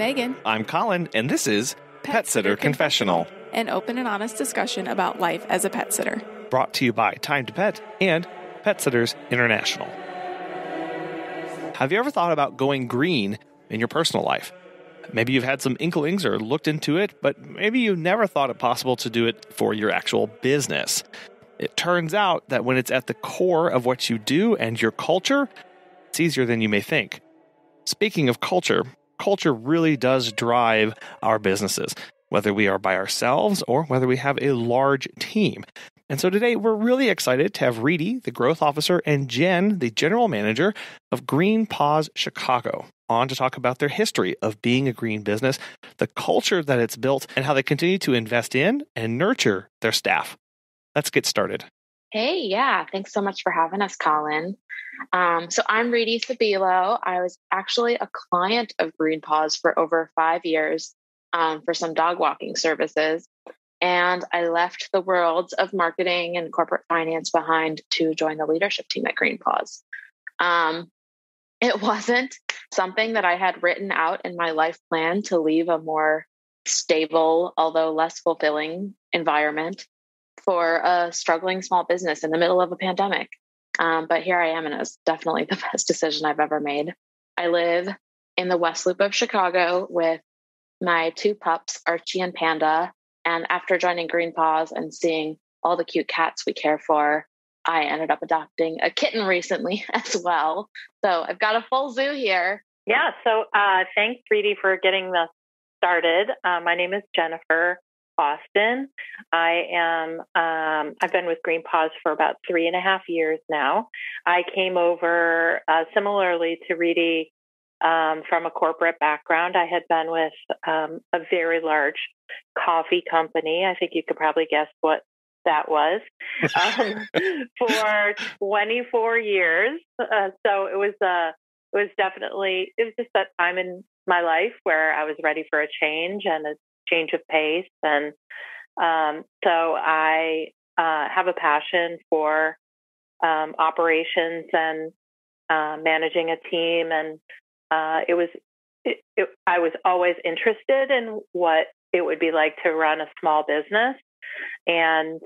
Megan. I'm Colin, and this is Pet, Sitter Confessional, an open and honest discussion about life as a pet sitter. brought to you by Time to Pet and Pet Sitters International. Have you ever thought about going green in your personal life? Maybe you've had some inklings or looked into it, but maybe you never thought it possible to do it for your actual business. It turns out that when it's at the core of what you do and your culture, it's easier than you may think. Speaking of culture, culture really does drive our businesses, whether we are by ourselves or whether we have a large team. And so today we're really excited to have Riti, the growth officer, and Jen, the general manager of Green Paws Chicago, on to talk about their history of being a green business, the culture that it's built, and how they continue to invest in and nurture their staff. Let's get started. Hey, yeah. Thanks so much for having us, Colin. Um, so I'm Riti Sobilo. I was actually a client of Green Paws for over five years um, for some dog walking services. And I left the worlds of marketing and corporate finance behind to join the leadership team at Green Paws. Um, it wasn't something that I had written out in my life plan to leave a more stable, although less fulfilling environment for a struggling small business in the middle of a pandemic. Um, but here I am, and it was definitely the best decision I've ever made. I live in the West Loop of Chicago with my two pups, Archie and Panda. And after joining Green Paws and seeing all the cute cats we care for, I ended up adopting a kitten recently as well. So I've got a full zoo here. Yeah. So uh, thanks, Riti, for getting this started. Uh, my name is Jennifer Austin. I am. Um, I've been with Green Paws for about three and a half years now. I came over uh, similarly to Riti um, from a corporate background. I had been with um, a very large coffee company. I think you could probably guess what that was um, for 24 years. Uh, so it was uh, it was definitely it was just that time in my life where I was ready for a change and a change of pace, and um, so I uh, have a passion for um, operations and uh, managing a team, and uh, it was it, it, I was always interested in what it would be like to run a small business, and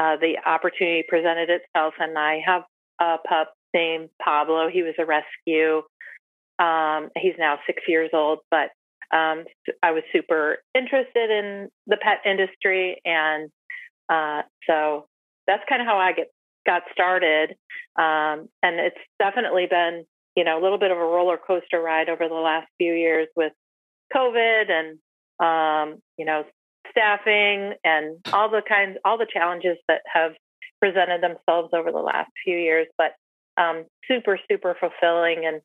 uh, the opportunity presented itself. And I have a pup named Pablo. He was a rescue. Um, he's now six years old, but um, I was super interested in the pet industry, and uh, so that's kind of how I get got started. Um, and it's definitely been you know, a little bit of a roller coaster ride over the last few years with COVID and, um, you know, staffing and all the kinds, all the challenges that have presented themselves over the last few years. But um, super, super fulfilling and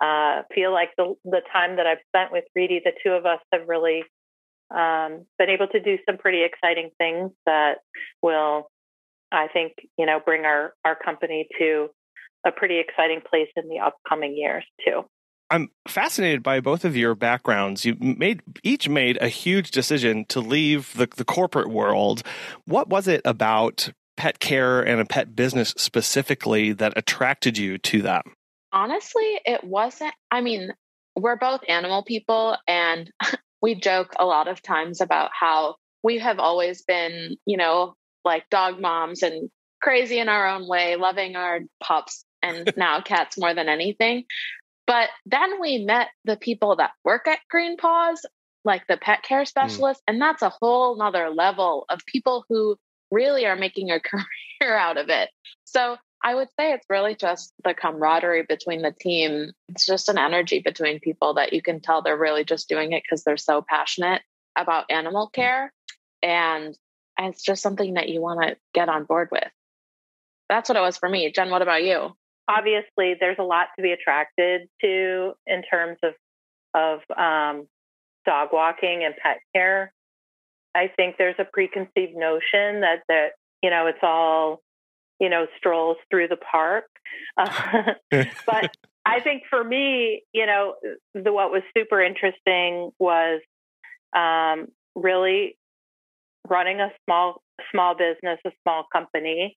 uh, feel like the the time that I've spent with Riti, the two of us have really um, been able to do some pretty exciting things that will, I think, you know, bring our our company to a pretty exciting place in the upcoming years too. I'm fascinated by both of your backgrounds. You made each made a huge decision to leave the, the corporate world. What was it about pet care and a pet business specifically that attracted you to that? Honestly, it wasn't. I mean, we're both animal people, and we joke a lot of times about how we have always been, you know, like dog moms and crazy in our own way, loving our pups and now cats more than anything. But then we met the people that work at Green Paws, like the pet care hmm. specialists, mm. and that's a whole nother level of people who really are making a career out of it. So I would say it's really just the camaraderie between the team. It's just an energy between people that you can tell they're really just doing it because they're so passionate about animal hmm. care. And it's just something that you want to get on board with. That's what it was for me. Jen, what about you? obviously there's a lot to be attracted to in terms of of um, dog walking and pet care. I think there's a preconceived notion that that you know it's all you know strolls through the park, uh, but I think for me, you know, the what was super interesting was um, really running a small small business, a small company,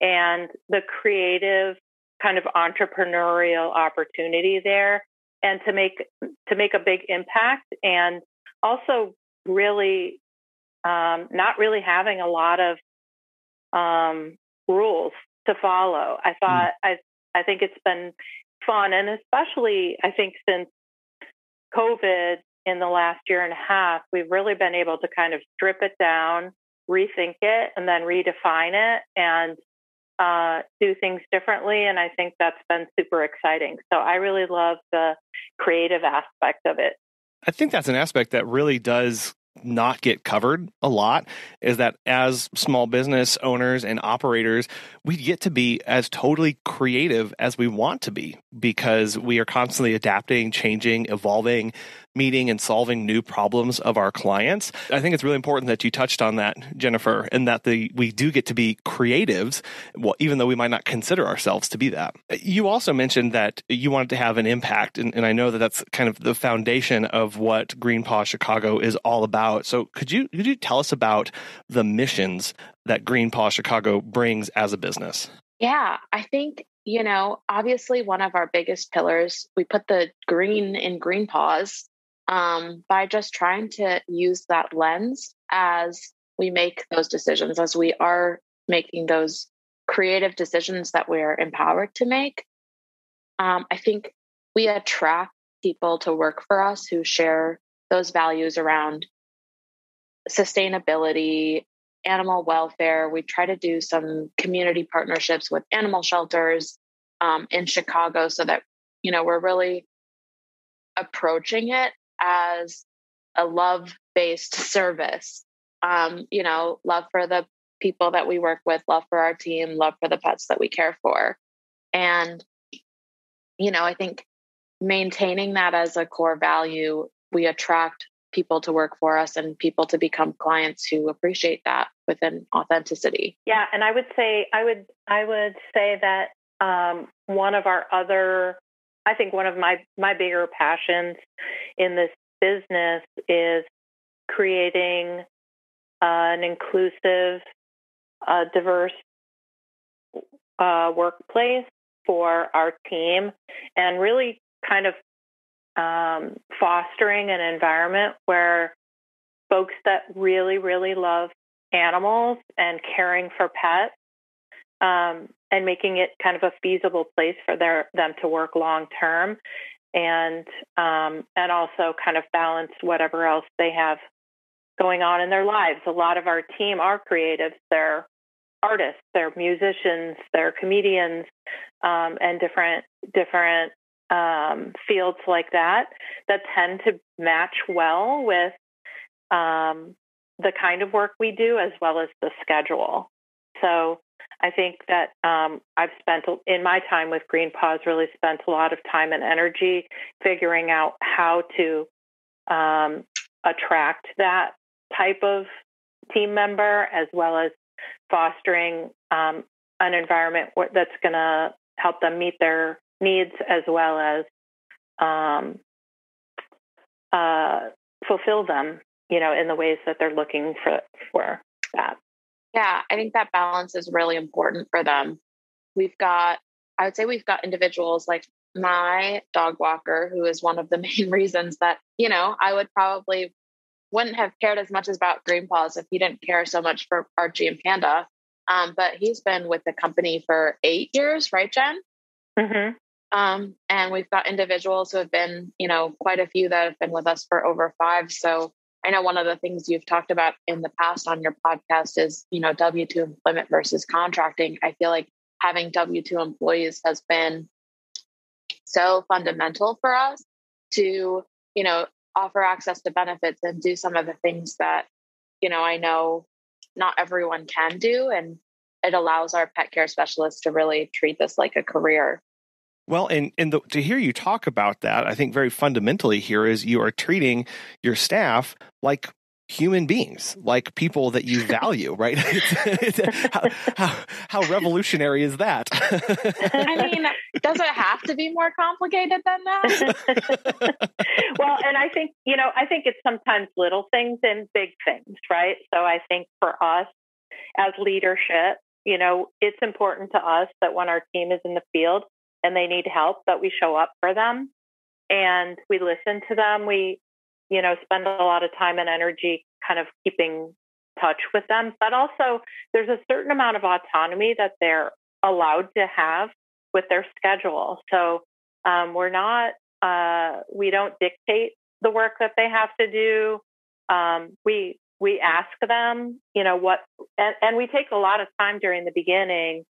and the creative kind of entrepreneurial opportunity there and to make to make a big impact and also really um, not really having a lot of um, rules to follow. I thought mm. I I think it's been fun, and especially I think since COVID in the last year and a half, we've really been able to kind of strip it down, rethink it, and then redefine it, and uh, do things differently. And I think that's been super exciting. So I really love the creative aspect of it. I think that's an aspect that really does not get covered a lot is that as small business owners and operators, we get to be as totally creative as we want to be because we are constantly adapting, changing, evolving, meeting and solving new problems of our clients. I think it's really important that you touched on that, Jennifer, and that the we do get to be creatives, well, even though we might not consider ourselves to be that. You also mentioned that you wanted to have an impact, and, and I know that that's kind of the foundation of what Green Paw Chicago is all about. So could you could you tell us about the missions that Green Paw Chicago brings as a business? Yeah, I think you know, obviously one of our biggest pillars, we put the green in green paws um, by just trying to use that lens as we make those decisions, as we are making those creative decisions that we're empowered to make. Um, I think we attract people to work for us who share those values around sustainability, animal welfare. We try to do some community partnerships with animal shelters um, in Chicago so that, you know, we're really approaching it as a love based service. Um, you know, love for the people that we work with, love for our team, love for the pets that we care for. And, you know, I think maintaining that as a core value, we attract people to work for us and people to become clients who appreciate that with an authenticity. Yeah, and I would say I would I would say that um, one of our other I think one of my my bigger passions in this business is creating uh, an inclusive, uh, diverse uh, workplace for our team, and really kind of um, fostering an environment where folks that really, really love animals and caring for pets um, and making it kind of a feasible place for their them to work long term and um, and also kind of balance whatever else they have going on in their lives. A lot of our team are creatives. They're artists, they're musicians, they're comedians, um, and different different um, fields like that that tend to match well with um, the kind of work we do as well as the schedule. So I think that um, I've spent in my time with Green Paws really spent a lot of time and energy figuring out how to um, attract that type of team member, as well as fostering um, an environment that's going to help them meet their needs, as well as um, uh, fulfill them, you know, in the ways that they're looking for for that. Yeah, I think that balance is really important for them. We've got, I would say, we've got individuals like my dog walker, who is one of the main reasons that, you know, I would probably wouldn't have cared as much about Green Paws if he didn't care so much for Archie and Panda. Um, but he's been with the company for eight years, right, Jen? Mm-hmm. Um, and we've got individuals who have been, you know, quite a few that have been with us for over five. So I know one of the things you've talked about in the past on your podcast is, you know, W 2 employment versus contracting. I feel like having W 2 employees has been so fundamental for us to, you know, offer access to benefits and do some of the things that, you know, I know not everyone can do. And it allows our pet care specialists to really treat this like a career well, and and the, to hear you talk about that, I think very fundamentally here is you are treating your staff like human beings, like people that you value, right? it's, it's, how, how, how, revolutionary is that? I mean, does it have to be more complicated than that? well, and I think, you know, I think it's sometimes little things and big things, right? So I think for us as leadership, you know, it's important to us that when our team is in the field, and they need help, but we show up for them. and we listen to them. We, you know, spend a lot of time and energy kind of keeping touch with them. But also, there's a certain amount of autonomy that they're allowed to have with their schedule. So um, we're not, uh, we don't dictate the work that they have to do. Um, we we ask them, you know, what, and, and, we take a lot of time during the beginning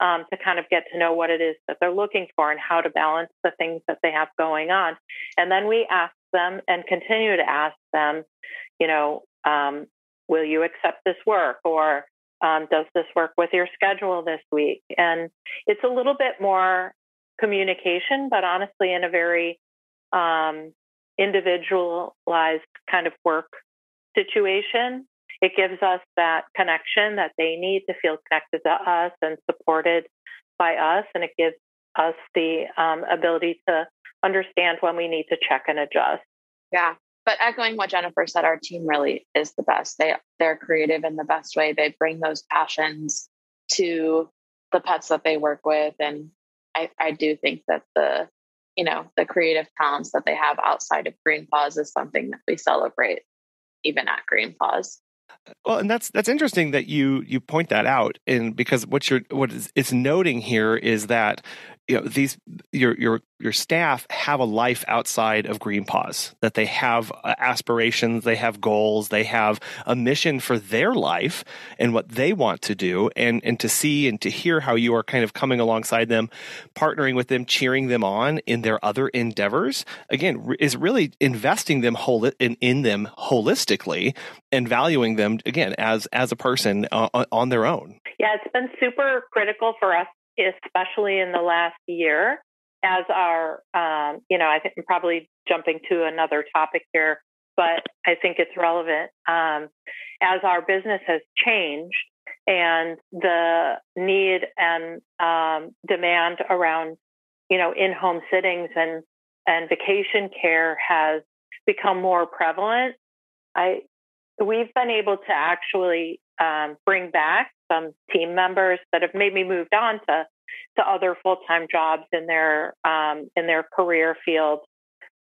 um, to kind of get to know what it is that they're looking for and how to balance the things that they have going on. And then we ask them and continue to ask them, you know, um, will you accept this work or um, does this work with your schedule this week? And it's a little bit more communication, but honestly, in a very um, individualized kind of work situation. It gives us that connection that they need to feel connected to us and supported by us. And it gives us the um, ability to understand when we need to check and adjust. Yeah. But echoing what Jennifer said, our team really is the best. They they're creative in the best way. They bring those passions to the pets that they work with. And I, I do think that the you know the creative talents that they have outside of green paws is something that we celebrate even at green paws well, and that's that's interesting that you you point that out, and because what you're what is it's noting here is that you know these your your your staff have a life outside of green paws that they have uh, aspirations they have goals they have a mission for their life and what they want to do. And and to see and to hear how you are kind of coming alongside them partnering with them cheering them on in their other endeavors again is really investing them whole in, in them holistically and valuing them again as as a person uh, on their own. Yeah it's been super critical for us especially in the last year, as our, um, you know, I think I'm probably jumping to another topic here, but I think it's relevant. Um, as our business has changed and the need and um, demand around, you know, in-home sittings and and vacation care has become more prevalent. I we've been able to actually um, bring back some team members that have maybe moved on to to other full time jobs in their um, in their career field,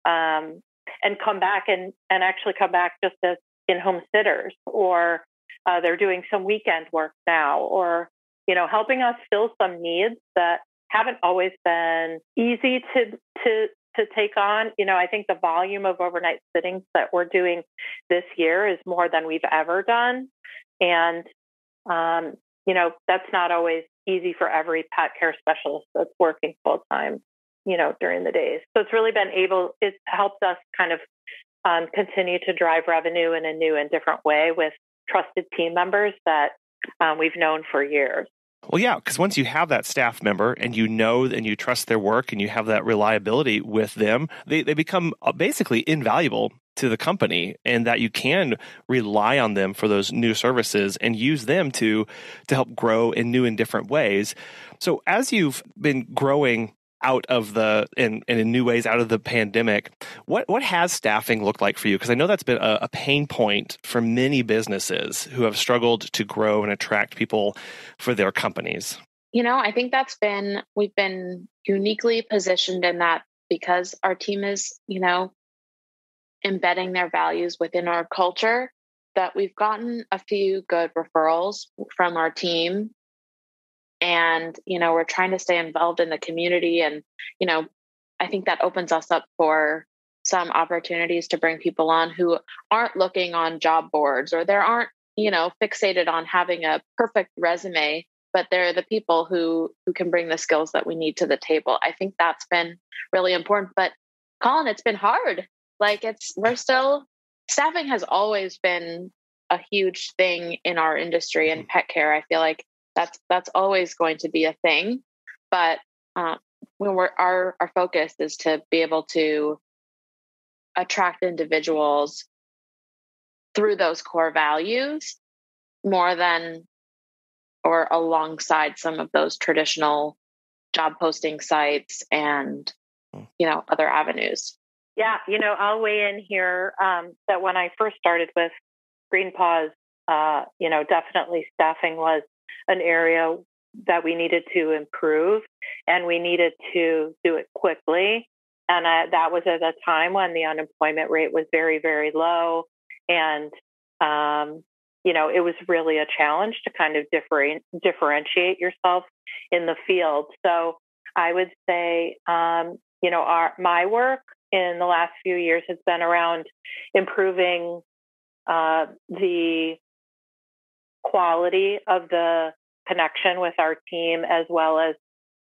um, and come back and and actually come back just as in home sitters, or uh, they're doing some weekend work now, or you know helping us fill some needs that haven't always been easy to to to take on. You know, I think the volume of overnight sittings that we're doing this year is more than we've ever done. And um, you know, that's not always easy for every pet care specialist that's working full time, you know, during the days. So it's really been able, it's helped us kind of um, continue to drive revenue in a new and different way with trusted team members that um, we've known for years. Well, yeah, because once you have that staff member and you know and you trust their work and you have that reliability with them, they, they become uh, basically invaluable to the company and that you can rely on them for those new services and use them to to help grow in new and different ways. So as you've been growing out of the and, and in new ways out of the pandemic, what what has staffing looked like for you? Because I know that's been a, a pain point for many businesses who have struggled to grow and attract people for their companies. You know, I think that's been we've been uniquely positioned in that because our team is, you know, embedding their values within our culture that we've gotten a few good referrals from our team. And you know we're trying to stay involved in the community and you know i think that opens us up for some opportunities to bring people on who aren't looking on job boards or there aren't you know fixated on having a perfect resume but they're the people who who can bring the skills that we need to the table. I think that's been really important but colin it's been hard like it's we're still staffing has always been a huge thing in our industry and pet care. I feel like that's that's always going to be a thing, but uh, when we're our our focus is to be able to attract individuals through those core values more than or alongside some of those traditional job posting sites and hmm. you know other avenues yeah, you know, I'll weigh in here um, that when I first started with Green Paws, uh, you know, definitely staffing was an area that we needed to improve and we needed to do it quickly. and I, that was at a time when the unemployment rate was very, very low. And, um, you know, it was really a challenge to kind of different, differentiate yourself in the field. So I would say, um, you know, our, my work in the last few years has been around improving uh, the quality of the connection with our team as well as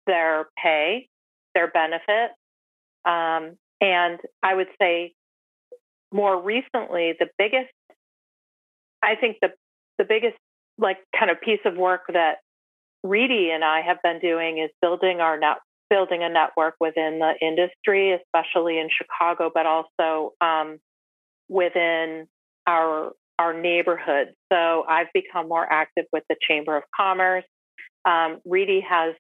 their pay, their benefits. Um, and I would say more recently, the biggest, I think the, the biggest like kind of piece of work that Riti and I have been doing is building our net, building a network within the industry, especially in Chicago, but also um, within our our neighborhood. So I've become more active with the Chamber of Commerce. Um, Riti has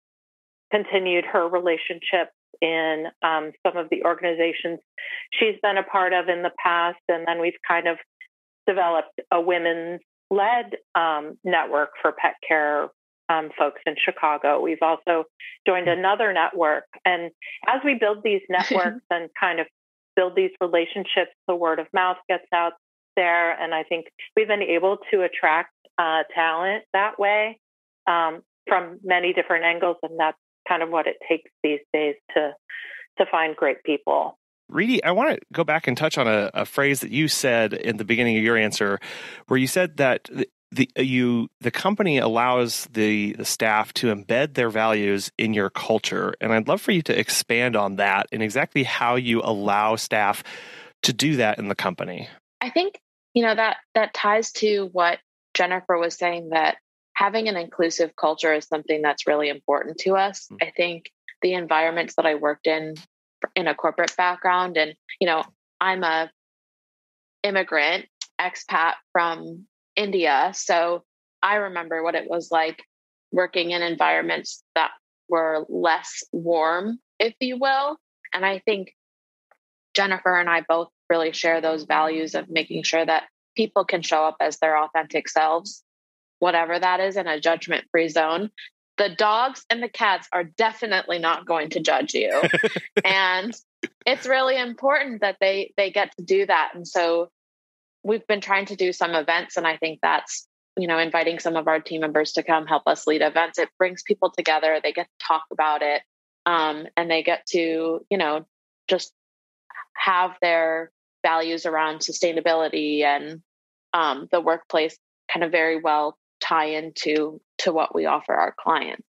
continued her relationship in um, some of the organizations she's been a part of in the past, and then we've kind of developed a women's led um, network for pet care um, folks in Chicago. We've also joined another network. And as we build these networks and kind of build these relationships, the word of mouth gets out there. And I think we've been able to attract uh, talent that way um, from many different angles. And that's kind of what it takes these days to to find great people. Riti, I want to go back and touch on a, a, phrase that you said in the beginning of your answer, where you said that the you the company allows the the staff to embed their values in your culture. And i'd love for you to expand on that and exactly how you allow staff to do that in the company. I think you know that that ties to what jennifer was saying that having an inclusive culture is something that's really important to us. Mm-hmm. i think the environments that i worked in in a corporate background and you know i'm a immigrant expat from India. So I remember what it was like working in environments that were less warm, if you will. And I think Jennifer and I both really share those values of making sure that people can show up as their authentic selves, whatever that is, in a judgment free zone. The dogs and the cats are definitely not going to judge you. and it's really important that they they get to do that. And so we've been trying to do some events and i think that's you know inviting some of our team members to come help us lead events. It brings people together they get to talk about it um, and they get to you know just have their values around sustainability and um, the workplace kind of very well tie into to what we offer our clients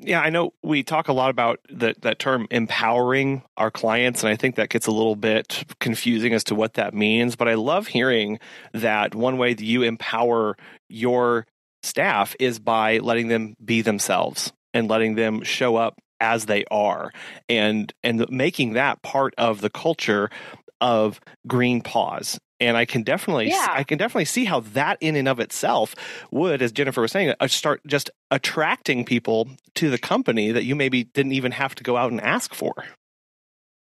yeah, I know we talk a lot about that that term empowering our clients, and I think that gets a little bit confusing as to what that means. But I love hearing that one way that you empower your staff is by letting them be themselves and letting them show up as they are and and making that part of the culture of green paws and I can definitely yeah. I can definitely see how that in and of itself would, as Jennifer was saying, uh, start just attracting people to the company that you maybe didn't even have to go out and ask for.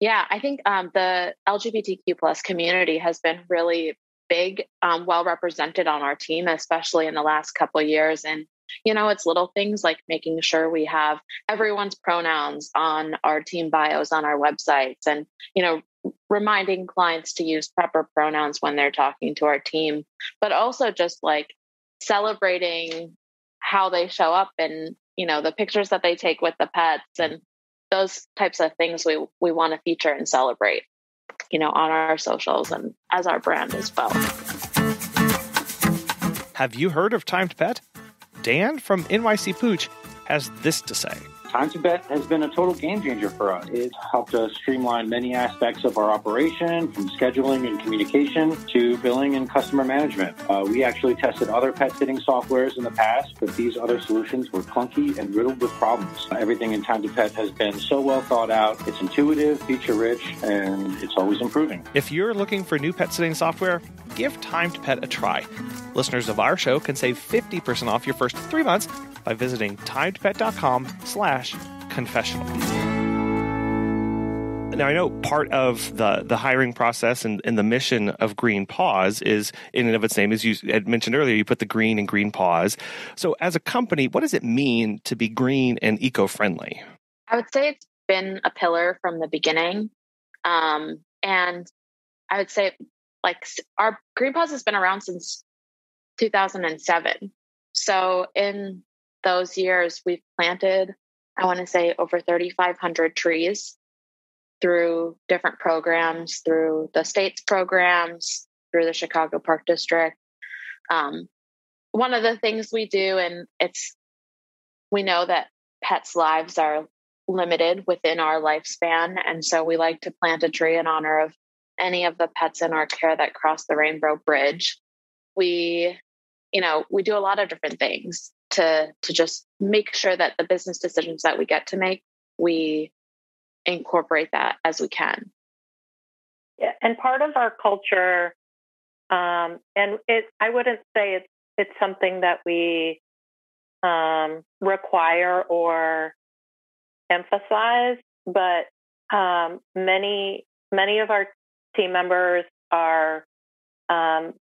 Yeah, I think um, the LGBTQ plus community has been really big, um, well represented on our team, especially in the last couple years. And you know, it's little things like making sure we have everyone's pronouns on our team bios on our websites, and you know, reminding clients to use proper pronouns when they're talking to our team, but also just like celebrating how they show up and, you know, the pictures that they take with the pets and those types of things we, we want to feature and celebrate, you know, on our socials and as our brand as well. Have you heard of Time to Pet? Dan from NYC Pooch has this to say. Time to Pet has been a total game changer for us. It's helped us streamline many aspects of our operation, from scheduling and communication to billing and customer management. Uh, we actually tested other pet sitting softwares in the past, but these other solutions were clunky and riddled with problems. Everything in Time to Pet has been so well thought out. It's intuitive, feature rich, and it's always improving. If you're looking for new pet sitting software, give Time to Pet a try. Listeners of our show can save 50% off your first three months by visiting timetopet.com slash confessional. Now, I know part of the, the hiring process and, and the mission of Green Paws is, in and of its name, as you had mentioned earlier, you put the green in Green Paws. So, as a company, what does it mean to be green and eco friendly? I would say it's been a pillar from the beginning. Um, and I would say, like, our Green Paws has been around since 2007. So in those years, we've planted, I want to say, over 3,500 trees through different programs, through the state's programs, through the Chicago Park District. Um, one of the things we do, and it's, we know that pets' lives are limited within our lifespan. And so we like to plant a tree in honor of any of the pets in our care that cross the Rainbow Bridge. We, you know, we do a lot of different things to to just make sure that the business decisions that we get to make, we incorporate that as we can. Yeah, and part of our culture, um, and it, I wouldn't say it's it's something that we um, require or emphasize, but um, many many of our team members are um,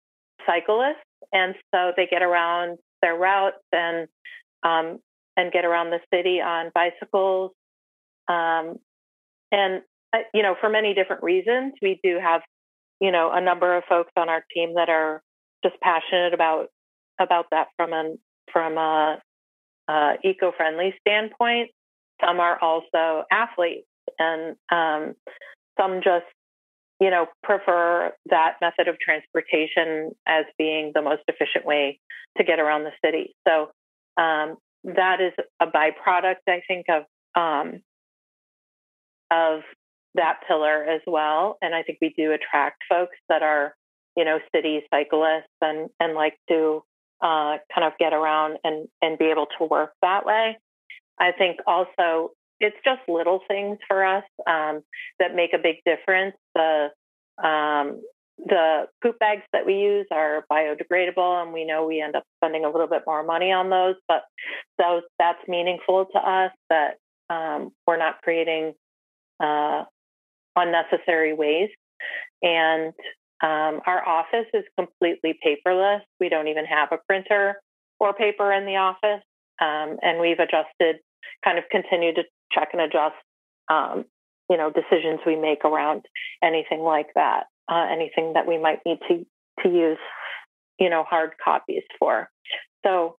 cyclists, and so they get around their routes and um, and get around the city on bicycles. Um, and uh, you know, for many different reasons, we do have you know a number of folks on our team that are just passionate about about that from an from a, eco-friendly standpoint. Some are also athletes, and um, some just you know prefer that method of transportation as being the most efficient way to get around the city. So um, that is a byproduct, I think, of um, of that pillar as well. And I think we do attract folks that are, you know, city cyclists and and like to uh, kind of get around and and be able to work that way. I think also it's just little things for us um, that make a big difference. The um, the poop bags that we use are biodegradable, and we know we end up spending a little bit more money on those, but those that's meaningful to us. That um, we're not creating uh, unnecessary waste, and um, our office is completely paperless. We don't even have a printer or paper in the office, um, and we've adjusted, kind of continue to check and adjust, um, you know, decisions we make around anything like that, uh, anything that we might need to to use, you know, hard copies for. So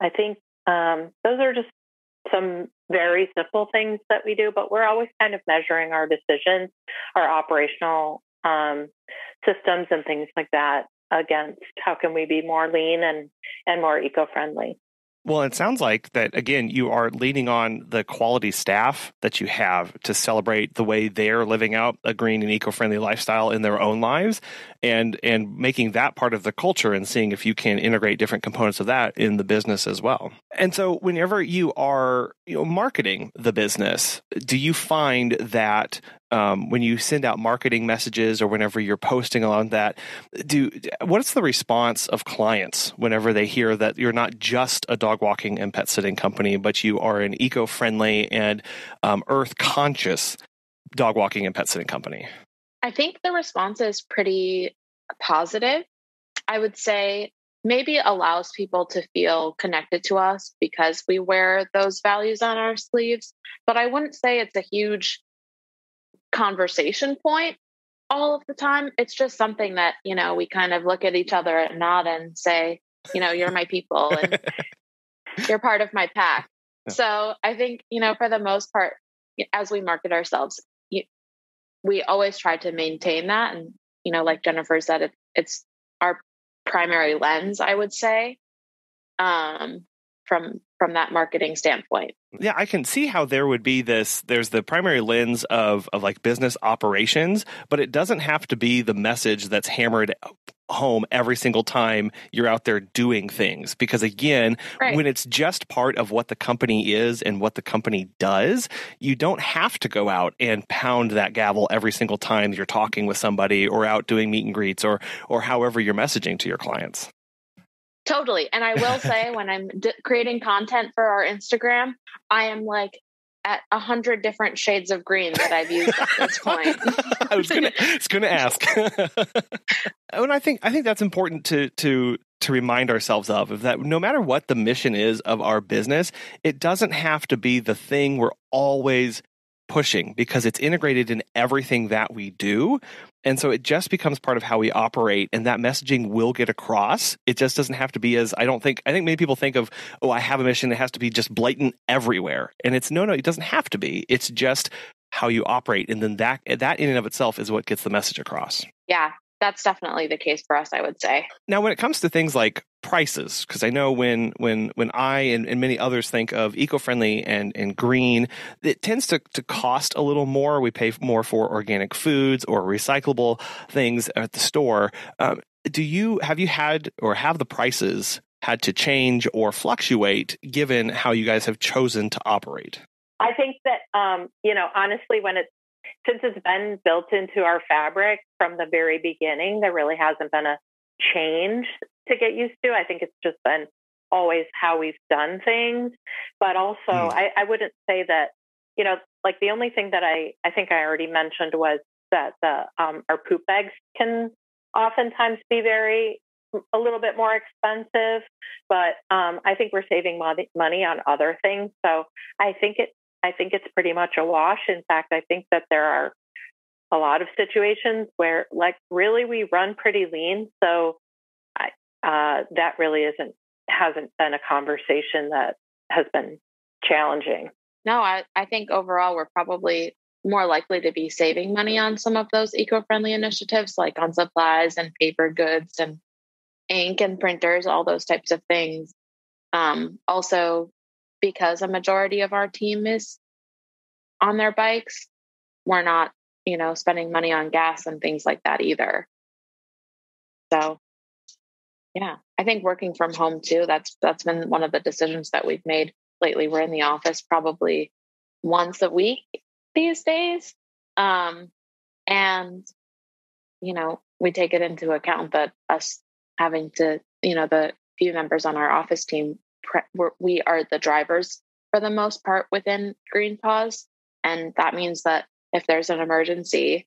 I think um, those are just some very simple things that we do, but we're always kind of measuring our decisions, our operational um, systems, and things like that against how can we be more lean and and more eco-friendly. Well, it sounds like that again, you are leaning on the quality staff that you have to celebrate the way they're living out a green and eco-friendly lifestyle in their own lives and and making that part of the culture and seeing if you can integrate different components of that in the business as well. And so whenever you are, you know, marketing the business, do you find that um, when you send out marketing messages or whenever you're posting on that do what's the response of clients whenever they hear that you're not just a dog walking and pet sitting company but you are an eco-friendly and um, earth conscious dog walking and pet sitting company? I think the response is pretty positive. I would say maybe allows people to feel connected to us because we wear those values on our sleeves but i wouldn't say it's a huge conversation point all of the time. It's just something that, you know, we kind of look at each other and nod and say, you know, you're my people and you're part of my pack. So I think, you know, for the most part, as we market ourselves, we always try to maintain that. And, you know, like Jennifer said, it, it's our primary lens, I would say, um, from from that marketing standpoint. Yeah, I can see how there would be this there's the primary lens of of like business operations, but it doesn't have to be the message that's hammered home every single time you're out there doing things because again right. when it's just part of what the company is and what the company does you don't have to go out and pound that gavel every single time you're talking with somebody or out doing meet and greets or or however you're messaging to your clients Totally. And I will say, when I'm d- creating content for our Instagram, I am like at a hundred different shades of green that I've used at this point. I was gonna, was gonna ask. and I think I think that's important to to to remind ourselves of, of that no matter what the mission is of our business, it doesn't have to be the thing we're always pushing because it's integrated in everything that we do. And so it just becomes part of how we operate and that messaging will get across. It just doesn't have to be as I don't think I think many people think of, oh, I have a mission, it has to be just blatant everywhere. And it's no, no, it doesn't have to be. It's just how you operate. And then that that in and of itself is what gets the message across. Yeah, that's definitely the case for us, I would say. Now, when it comes to things like prices, because I know when when when I and, and many others think of eco-friendly and, and green, it tends to, to cost a little more. We pay more for organic foods or recyclable things at the store. Um, do you have you had or have the prices had to change or fluctuate given how you guys have chosen to operate? I think that um, you know honestly, when it's since it's been built into our fabric from the very beginning, there really hasn't been a change to get used to. I think it's just been always how we've done things. But also, mm. I, I wouldn't say that, you know, like the only thing that I, I think I already mentioned was that the um, our poop bags can oftentimes be very a little bit more expensive, but um, I think we're saving money, money on other things. So I think it I think it's pretty much a wash. In fact, I think that there are a lot of situations where, like, really we run pretty lean. So I, uh, that really isn't, hasn't been a conversation that has been challenging. No, I, I think overall we're probably more likely to be saving money on some of those eco friendly initiatives, like on supplies and paper goods and ink and printers, all those types of things. Um, also, because a majority of our team is on their bikes, we're not, you know, spending money on gas and things like that either. So, yeah, I think working from home too, that's that's been one of the decisions that we've made lately. We're in the office probably once a week these days. Um, and you know, we take it into account that us having to, you know, the few members on our office team we are the drivers for the most part within Green Paws. And that means that if there's an emergency,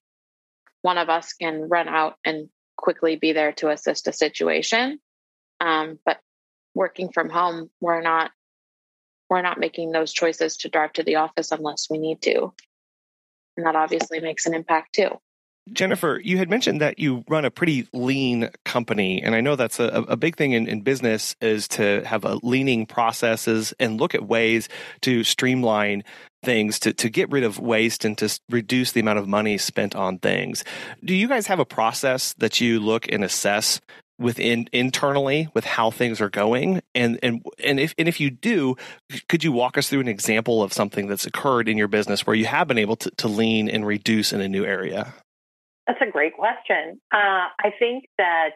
one of us can run out and quickly be there to assist a situation. Um, but working from home, we're not we're not making those choices to drive to the office unless we need to. And that obviously makes an impact too. Jennifer, you had mentioned that you run a pretty lean company, and I know that's a, a big thing in, in, business is to have a leaning processes and look at ways to streamline things to, to get rid of waste and to reduce the amount of money spent on things. Do you guys have a process that you look and assess within internally with how things are going and and and if and if you do could you walk us through an example of something that's occurred in your business where you have been able to, to lean and reduce in a new area that's a great question. Uh, I think that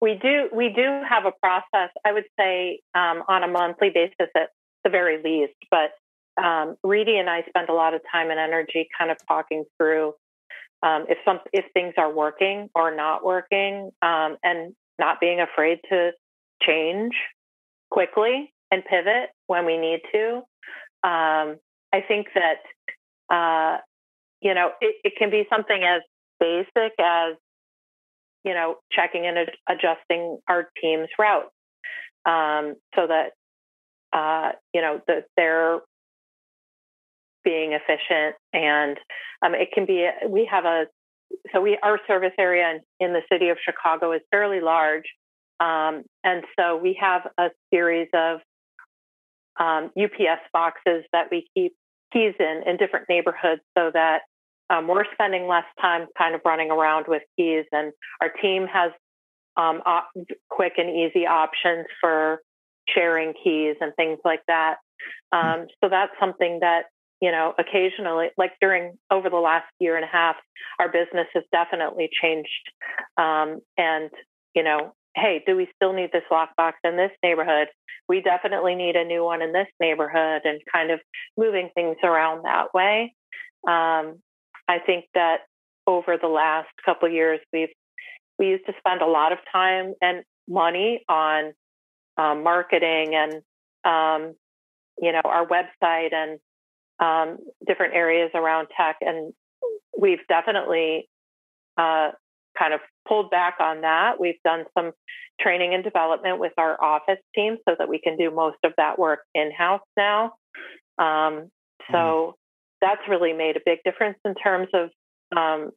we do we do have a process. I would say um, on a monthly basis at the very least. But um, Riti and I spend a lot of time and energy kind of talking through um, if some if things are working or not working, um, and not being afraid to change quickly and pivot when we need to. Um, I think that uh, you know it, it can be something as basic as you know checking and ad- adjusting our team's route um, so that uh, you know that they're being efficient and um, it can be we have a so we our service area in, in the city of chicago is fairly large. Um, and so we have a series of um, ups boxes that we keep keys in in different neighborhoods so that um, we're spending less time kind of running around with keys, and our team has um, op- quick and easy options for sharing keys and things like that. Um, so that's something that you know occasionally, like during over the last year and a half, our business has definitely changed. Um, and you know, hey, do we still need this lockbox in this neighborhood? We definitely need a new one in this neighborhood, and kind of moving things around that way. Um, I think that over the last couple years, we've we used to spend a lot of time and money on um, marketing and um, you know our website and um, different areas around tech, and we've definitely uh, kind of pulled back on that. We've done some training and development with our office team so that we can do most of that work in house now. Um, so that's really made a big difference in terms of um,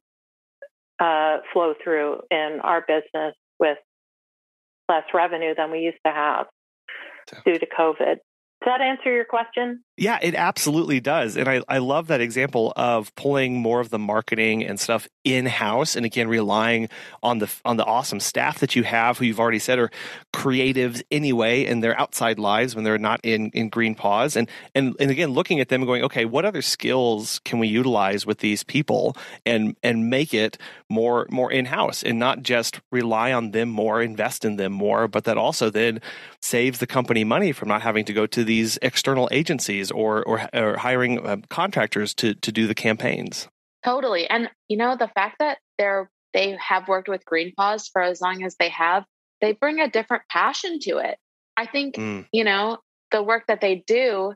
uh, flow through in our business with less revenue than we used to have due to COVID. Does that answer your question? Yeah, it absolutely does. And I, I love that example of pulling more of the marketing and stuff in house and again relying on the on the awesome staff that you have who you've already said are creatives anyway in their outside lives when they're not in, in green paws and, and and again looking at them and going, okay, what other skills can we utilize with these people and and make it more more in house and not just rely on them more, invest in them more, but that also then saves the company money from not having to go to these external agencies or or, or hiring uh, contractors to to do the campaigns. Totally, and you know the fact that they're they have worked with Green Paws for as long as they have, they bring a different passion to it. I think mm. you know the work that they do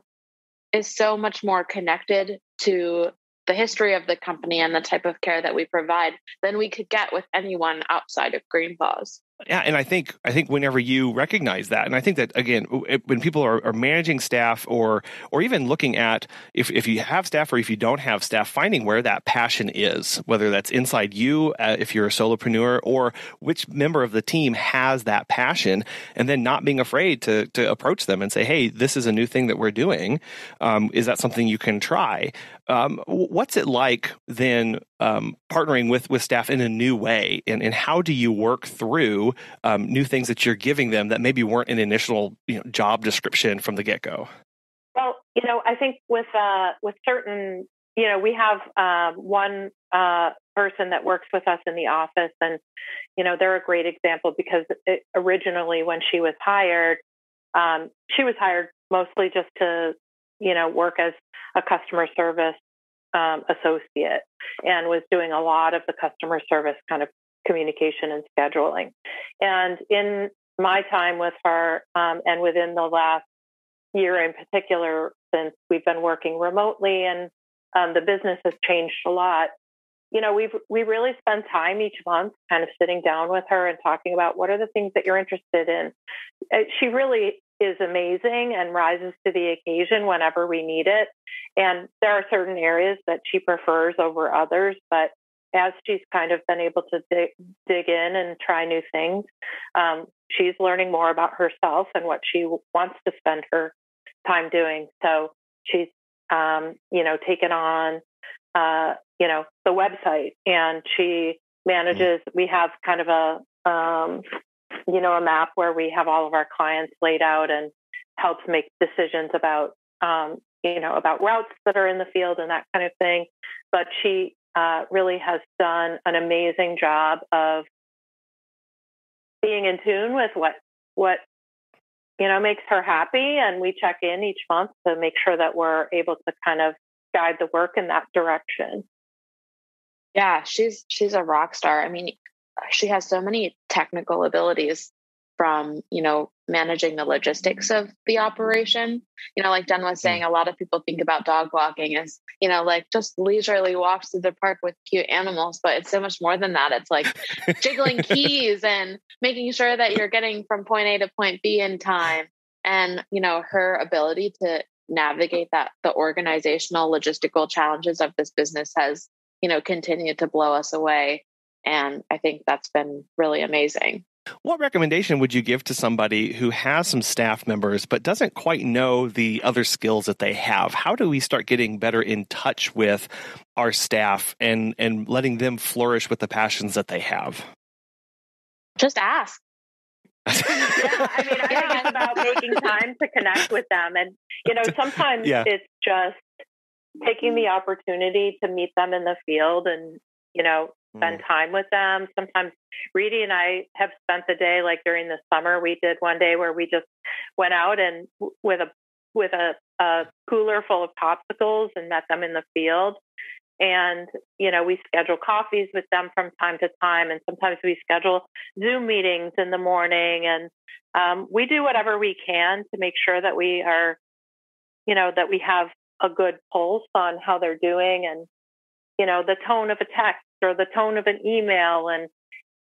is so much more connected to the history of the company and the type of care that we provide than we could get with anyone outside of Green Paws. Yeah, and I think I think whenever you recognize that, and I think that again, when people are, are, managing staff or or even looking at if if you have staff or if you don't have staff, finding where that passion is, whether that's inside you, uh, if you're a solopreneur, or which member of the team has that passion, and then not being afraid to to approach them and say, "Hey, this is a new thing that we're doing. Um, is that something you can try?" Um, what's it like then um, partnering with with staff in a new way, and, and how do you work through um, new things that you're giving them that maybe weren't an initial you know, job description from the get go? Well, you know, I think with uh, with certain, you know, we have um, one uh, person that works with us in the office, and you know, they're a great example because it, originally when she was hired, um, she was hired mostly just to, you know, work as a customer service um, associate and was doing a lot of the customer service kind of communication and scheduling. And in my time with her, um, and within the last year in particular, since we've been working remotely and um, the business has changed a lot, you know, we've we really spend time each month kind of sitting down with her and talking about what are the things that you're interested in. Uh, she really is amazing and rises to the occasion whenever we need it. And there are certain areas that she prefers over others, but as she's kind of been able to dig, dig in and try new things, um, she's learning more about herself and what she wants to spend her time doing. So she's, um, you know, taken on, uh, you know, the website and she manages, we have kind of a, um, you know, a map where we have all of our clients laid out and helps make decisions about, um, you know, about routes that are in the field and that kind of thing. But she uh, really has done an amazing job of being in tune with what what you know makes her happy, and we check in each month to make sure that we're able to kind of guide the work in that direction. Yeah, she's she's a rock star. I mean, she has so many technical abilities from you know managing the logistics of the operation. You know like jen was saying mm. a lot of people think about dog walking as you know like just leisurely walks through the park with cute animals but it's so much more than that. It's like jiggling keys and making sure that you're getting from point a to point b in time and you know her ability to navigate that the organizational logistical challenges of this business has you know continued to blow us away and i think that's been really amazing what recommendation would you give to somebody who has some staff members but doesn't quite know the other skills that they have? How do we start getting better in touch with our staff and and letting them flourish with the passions that they have? Just ask. yeah, I mean, I think it's about making time to connect with them, and you know, sometimes yeah. it's just taking the opportunity to meet them in the field and you know spend mm. time with them. Sometimes Riti and I have spent the day, like during the summer, we did one day where we just went out and with a with a, a cooler full of popsicles and met them in the field. And, you know, we schedule coffees with them from time to time. And sometimes we schedule Zoom meetings in the morning. And um, we do whatever we can to make sure that we are, you know, that we have a good pulse on how they're doing and, you know, the tone of a text or the tone of an email and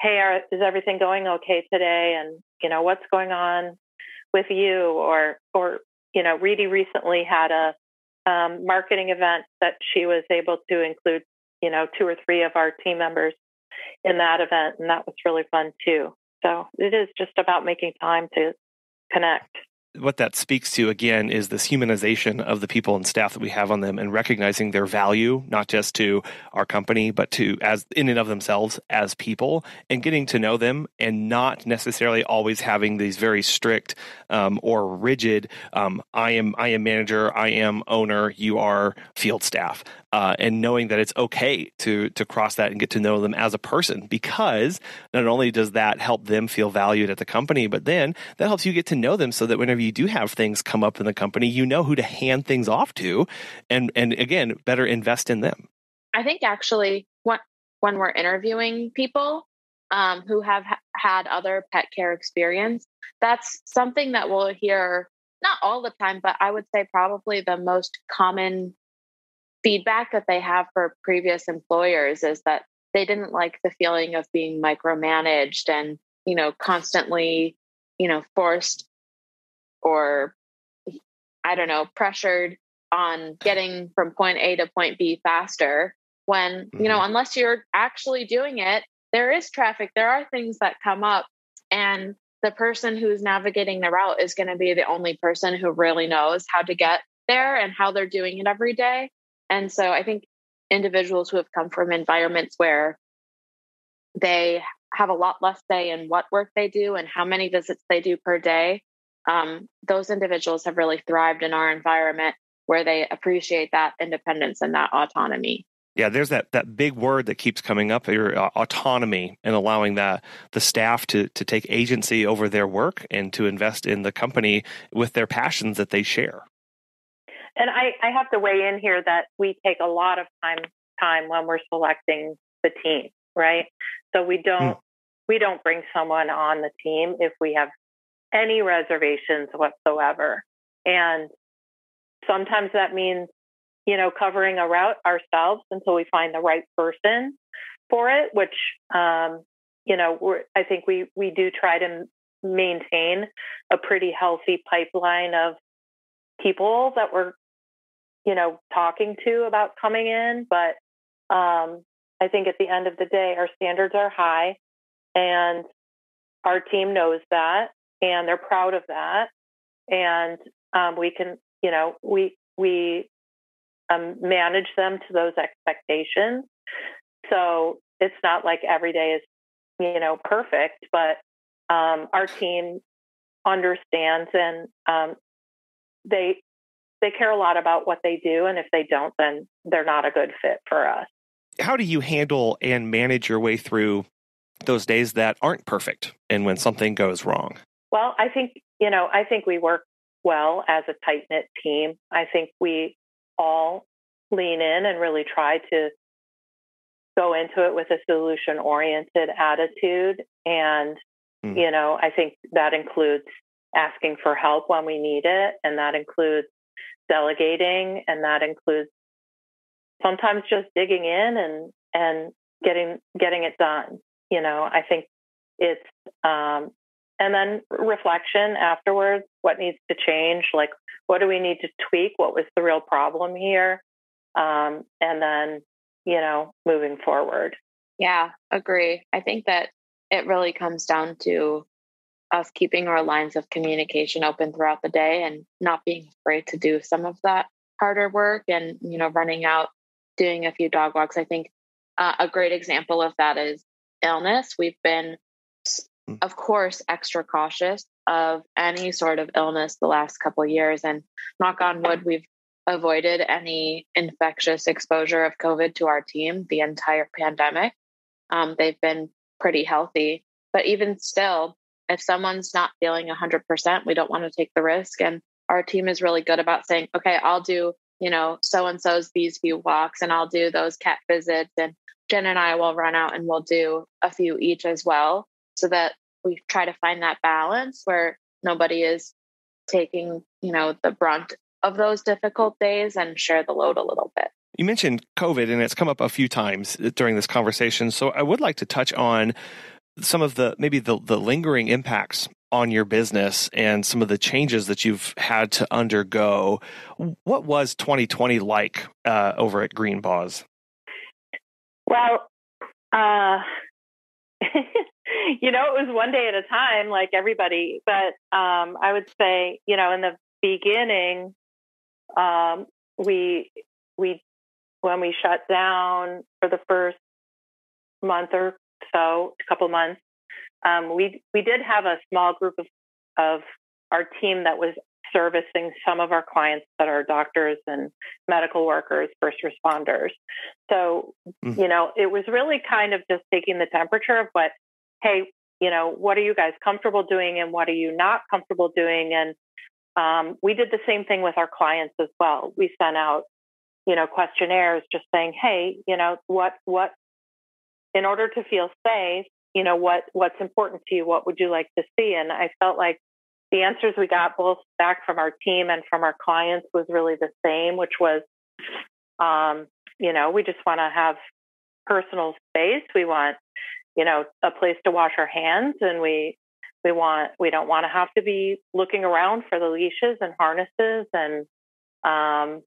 hey are, is everything going okay today? And you know what's going on with you? Or or you know Riti recently had a um, marketing event that she was able to include, you know, two or three of our team members in that event, and that was really fun too. So it is just about making time to connect what that speaks to again is this humanization of the people and staff that we have on them and recognizing their value not just to our company but to as in and of themselves as people and getting to know them and not necessarily always having these very strict um, or rigid um, i am i am manager i am owner you are field staff uh, and knowing that it's okay to to cross that and get to know them as a person because not only does that help them feel valued at the company but then that helps you get to know them so that whenever you do have things come up in the company you know who to hand things off to and and again better invest in them. I think actually when, when we're interviewing people um, who have ha- had other pet care experience that's something that we'll hear not all the time but i would say probably the most common feedback that they have for previous employers is that they didn't like the feeling of being micromanaged and you know constantly you know forced or i don't know pressured on getting from point a to point b faster when you know mm-hmm. unless you're actually doing it there is traffic there are things that come up and the person who's navigating the route is going to be the only person who really knows how to get there and how they're doing it every day and so I think individuals who have come from environments where they have a lot less say in what work they do and how many visits they do per day, um, those individuals have really thrived in our environment where they appreciate that independence and that autonomy. Yeah, there's that that big word that keeps coming up your uh, autonomy and allowing that the staff to to take agency over their work and to invest in the company with their passions that they share. And I, I have to weigh in here that we take a lot of time time when we're selecting the team, right? So we don't mm. we don't bring someone on the team if we have any reservations whatsoever. And sometimes that means, you know, covering a route ourselves until we find the right person for it, which um, you know, I think we we do try to maintain a pretty healthy pipeline of people that we're you know, talking to about coming in. But um, I think at the end of the day, our standards are high and our team knows that and they're proud of that. And um, we can, you know, we, we um, manage them to those expectations. So it's not like every day is, you know, perfect, but um, our team understands and um, they they care a lot about what they do. And if they don't, then they're not a good fit for us. How do you handle and manage your way through those days that aren't perfect and when something goes wrong? Well, I think, you know, I think we work well as a tight knit team. I think we all lean in and really try to go into it with a solution oriented attitude. And, mm. you know, I think that includes asking for help when we need it. And that includes delegating, and that includes sometimes just digging in and and getting getting it done. You know, I think it's um, and then reflection afterwards. What needs to change? Like, what do we need to tweak? What was the real problem here? Um, and then, you know, moving forward. Yeah, agree. I think that it really comes down to us keeping our lines of communication open throughout the day and not being afraid to do some of that harder work and you know running out doing a few dog walks. I think uh, a great example of that is illness. We've been hmm. of course extra cautious of any sort of illness the last couple years. And knock on wood we've avoided any infectious exposure of covid to our team the entire pandemic. Um, they've been pretty healthy. But even still if someone's not feeling 100%, we don't want to take the risk. And our team is really good about saying, okay, I'll do, you know, so and so's these few walks and I'll do those cat visits. And Jen and I will run out and we'll do a few each as well so that we try to find that balance where nobody is taking, you know, the brunt of those difficult days and share the load a little bit. You mentioned COVID, and it's come up a few times uh, during this conversation. So I would like to touch on some of the maybe the, the lingering impacts on your business and some of the changes that you've had to undergo. What was 2020 like uh, over at Green Paws? Well, uh, you know, it was one day at a time, like everybody. But um, I would say, you know, in the beginning, um, we we when we shut down for the first month or so, a couple months, um, we we did have a small group of of our team that was servicing some of our clients that are doctors and medical workers, first responders. So, mm-hmm. you know, it was really kind of just taking the temperature of what, hey, you know, what are you guys comfortable doing and what are you not comfortable doing? And um, we did the same thing with our clients as well. We sent out, you know, questionnaires just saying, hey, you know, what, what, in order to feel safe, you know, what, what's important to you? What would you like to see? And I felt like the answers we got both back from our team and from our clients was really the same, which was, um, you know, we just want to have personal space. We want, you know, a place to wash our hands, and we we want we don't want to have to be looking around for the leashes and harnesses, and um,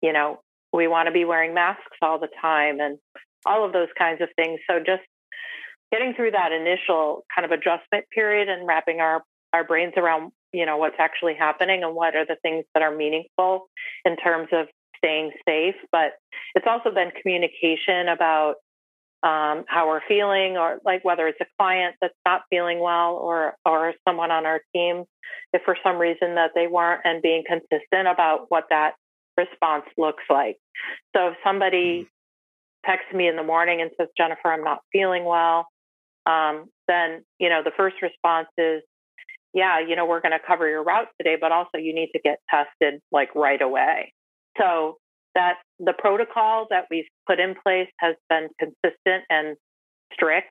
you know, we want to be wearing masks all the time, and all of those kinds of things. So just getting through that initial kind of adjustment period and wrapping our our brains around you know what's actually happening and what are the things that are meaningful in terms of staying safe but it's also been communication about um, how we're feeling or like whether it's a client that's not feeling well or or someone on our team if for some reason that they weren't and being consistent about what that response looks like so if somebody mm-hmm. Texts me in the morning and says jennifer i'm not feeling well um, then you know the first response is yeah, you know, we're going to cover your route today, but also you need to get tested like right away. So that the protocol that we've put in place has been consistent and strict.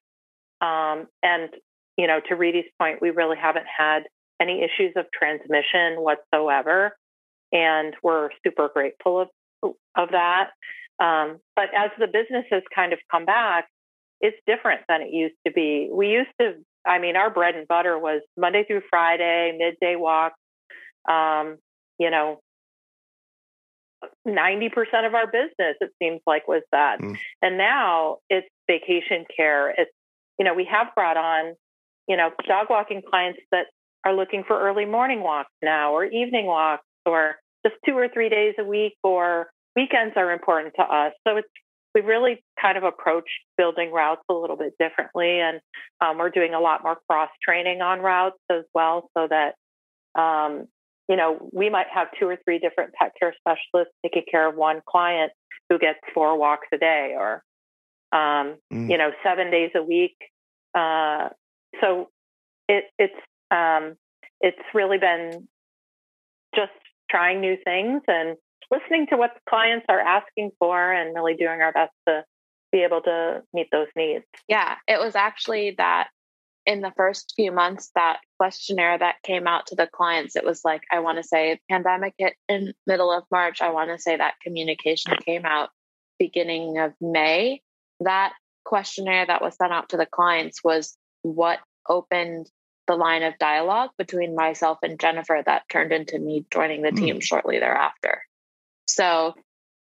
Um, and, you know, to Riti's point, we really haven't had any issues of transmission whatsoever. And we're super grateful of, of that. Um, but as the business has kind of come back, it's different than it used to be. We used to I mean, our bread and butter was Monday through Friday, midday walk. Um, you know, 90% of our business, it seems like, was that. Mm. And now it's vacation care. It's, you know, we have brought on, you know, dog walking clients that are looking for early morning walks now or evening walks or just two or three days a week or weekends are important to us. So it's we really kind of approached building routes a little bit differently. And um, we're doing a lot more cross training on routes as well, so that, um, you know, we might have two or three different pet care specialists taking care of one client who gets four walks a day or, um, mm. you know, seven days a week. Uh, so it, it's, um, it's really been just trying new things and listening to what the clients are asking for and really doing our best to be able to meet those needs. Yeah, it was actually that in the first few months that questionnaire that came out to the clients it was like i want to say pandemic hit in middle of march i want to say that communication came out beginning of may that questionnaire that was sent out to the clients was what opened the line of dialogue between myself and jennifer that turned into me joining the team mm. shortly thereafter so,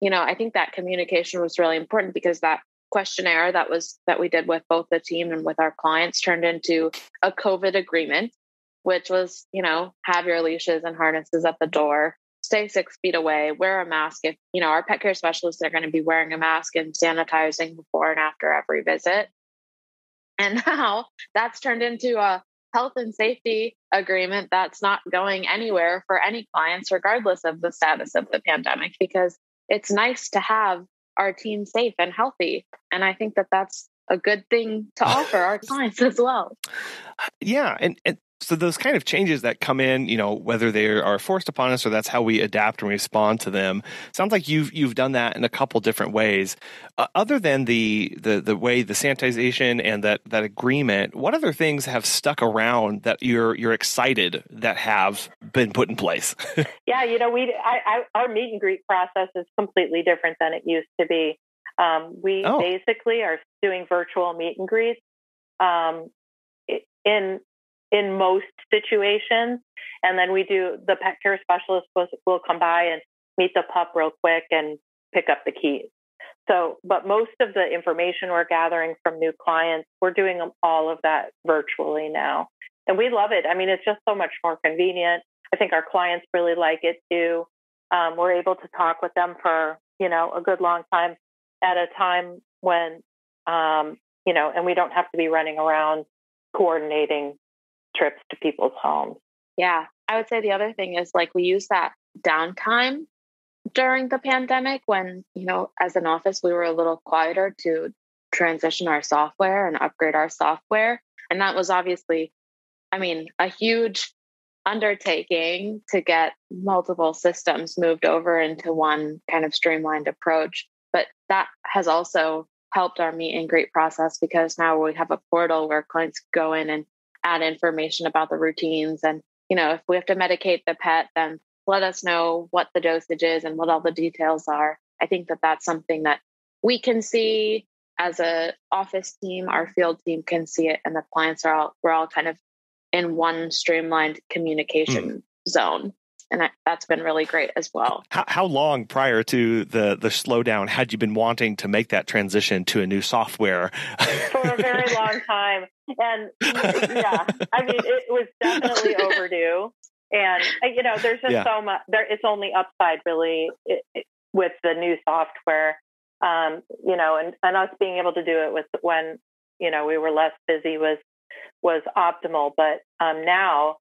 you know, I think that communication was really important because that questionnaire that was that we did with both the team and with our clients turned into a COVID agreement, which was, you know, have your leashes and harnesses at the door, stay six feet away, wear a mask. If, you know, our pet care specialists are going to be wearing a mask and sanitizing before and after every visit. And now that's turned into a health and safety agreement that's not going anywhere for any clients, regardless of the status of the pandemic, because it's nice to have our team safe and healthy. And I think that that's a good thing to offer our clients as well. Yeah. And, and so those kind of changes that come in, you know, whether they are forced upon us or that's how we adapt and respond to them, sounds like you've you've done that in a couple different ways. Uh, other than the the the way the sanitization and that that agreement, what other things have stuck around that you're you're excited that have been put in place? yeah, you know, we I, I, our meet and greet process is completely different than it used to be. Um, we oh. basically are doing virtual meet and greets. Um, in in most situations. And then we do the pet care specialist will, will come by and meet the pup real quick and pick up the keys. So, but most of the information we're gathering from new clients, we're doing all of that virtually now. And we love it. I mean, it's just so much more convenient. I think our clients really like it too. Um, we're able to talk with them for, you know, a good long time at a time when, um, you know, and we don't have to be running around coordinating trips to people's homes. Yeah. I would say the other thing is like we use that downtime during the pandemic when, you know, as an office, we were a little quieter to transition our software and upgrade our software. And that was obviously, I mean, a huge undertaking to get multiple systems moved over into one kind of streamlined approach. But that has also helped our meet and greet process because now we have a portal where clients go in and add information about the routines. And, you know, if we have to medicate the pet, then let us know what the dosage is and what all the details are. I think that that's something that we can see as a office team, our field team can see it, and the clients are all we're all kind of in one streamlined communication mm. zone and that, has been really great as well. How, how, long prior to the the slowdown had you been wanting to make that transition to a new software? For a very long time, and yeah, I mean, it was definitely overdue. And uh, you know, there's just yeah. so much. There, it's only upside really it, it, with the new software. Um, you know, and, and us being able to do it with when you know we were less busy was was optimal. But um, now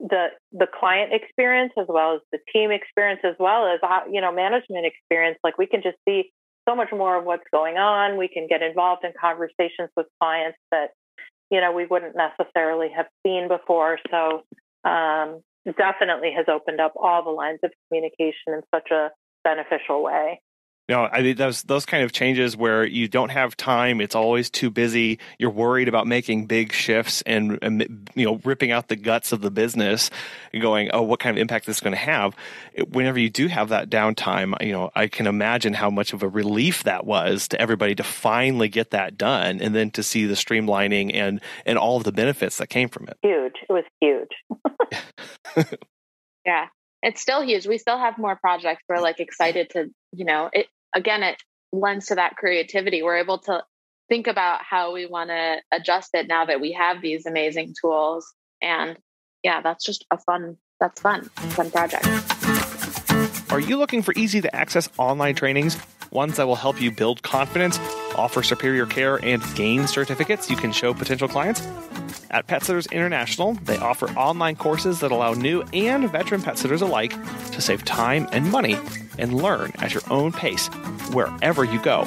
the the client experience as well as the team experience as well as uh, you know management experience. Like we can just see so much more of what's going on. We can get involved in conversations with clients that you know we wouldn't necessarily have seen before. So um, definitely has opened up all the lines of communication in such a beneficial way no, I mean those those kind of changes where you don't have time, it's always too busy. You're worried about making big shifts and, and you know ripping out the guts of the business, and going, oh, what kind of impact this is going to have. Whenever you do have that downtime, you know, I can imagine how much of a relief that was to everybody to finally get that done, and then to see the streamlining and and all of the benefits that came from it. Huge. It was huge. yeah, it's still huge. We still have more projects. We're like excited to, you know, it again, it lends to that creativity. We're able to think about how we want to adjust it now that we have these amazing tools. And yeah, that's just a fun, that's fun, fun project. Are you looking for easy to access online trainings? Ones that will help you build confidence, offer superior care, and gain certificates you can show potential clients? At Pet Sitters International, they offer online courses that allow new and veteran pet sitters alike to save time and money and learn at your own pace wherever you go.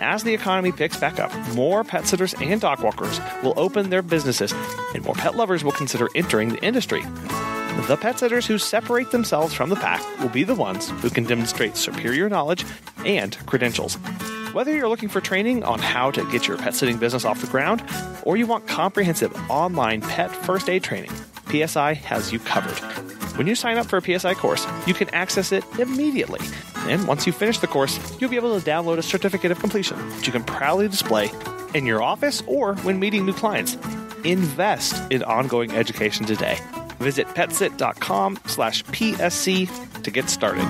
As the economy picks back up, more pet sitters and dog walkers will open their businesses, and more pet lovers will consider entering the industry. The pet sitters who separate themselves from the pack will be the ones who can demonstrate superior knowledge and credentials. Whether you're looking for training on how to get your pet sitting business off the ground, or you want comprehensive online pet first aid training, PSI has you covered. When you sign up for a PSI course, you can access it immediately. And once you finish the course, you'll be able to download a certificate of completion that you can proudly display in your office or when meeting new clients. Invest in ongoing education today. Visit petsit.com slash PSC to get started.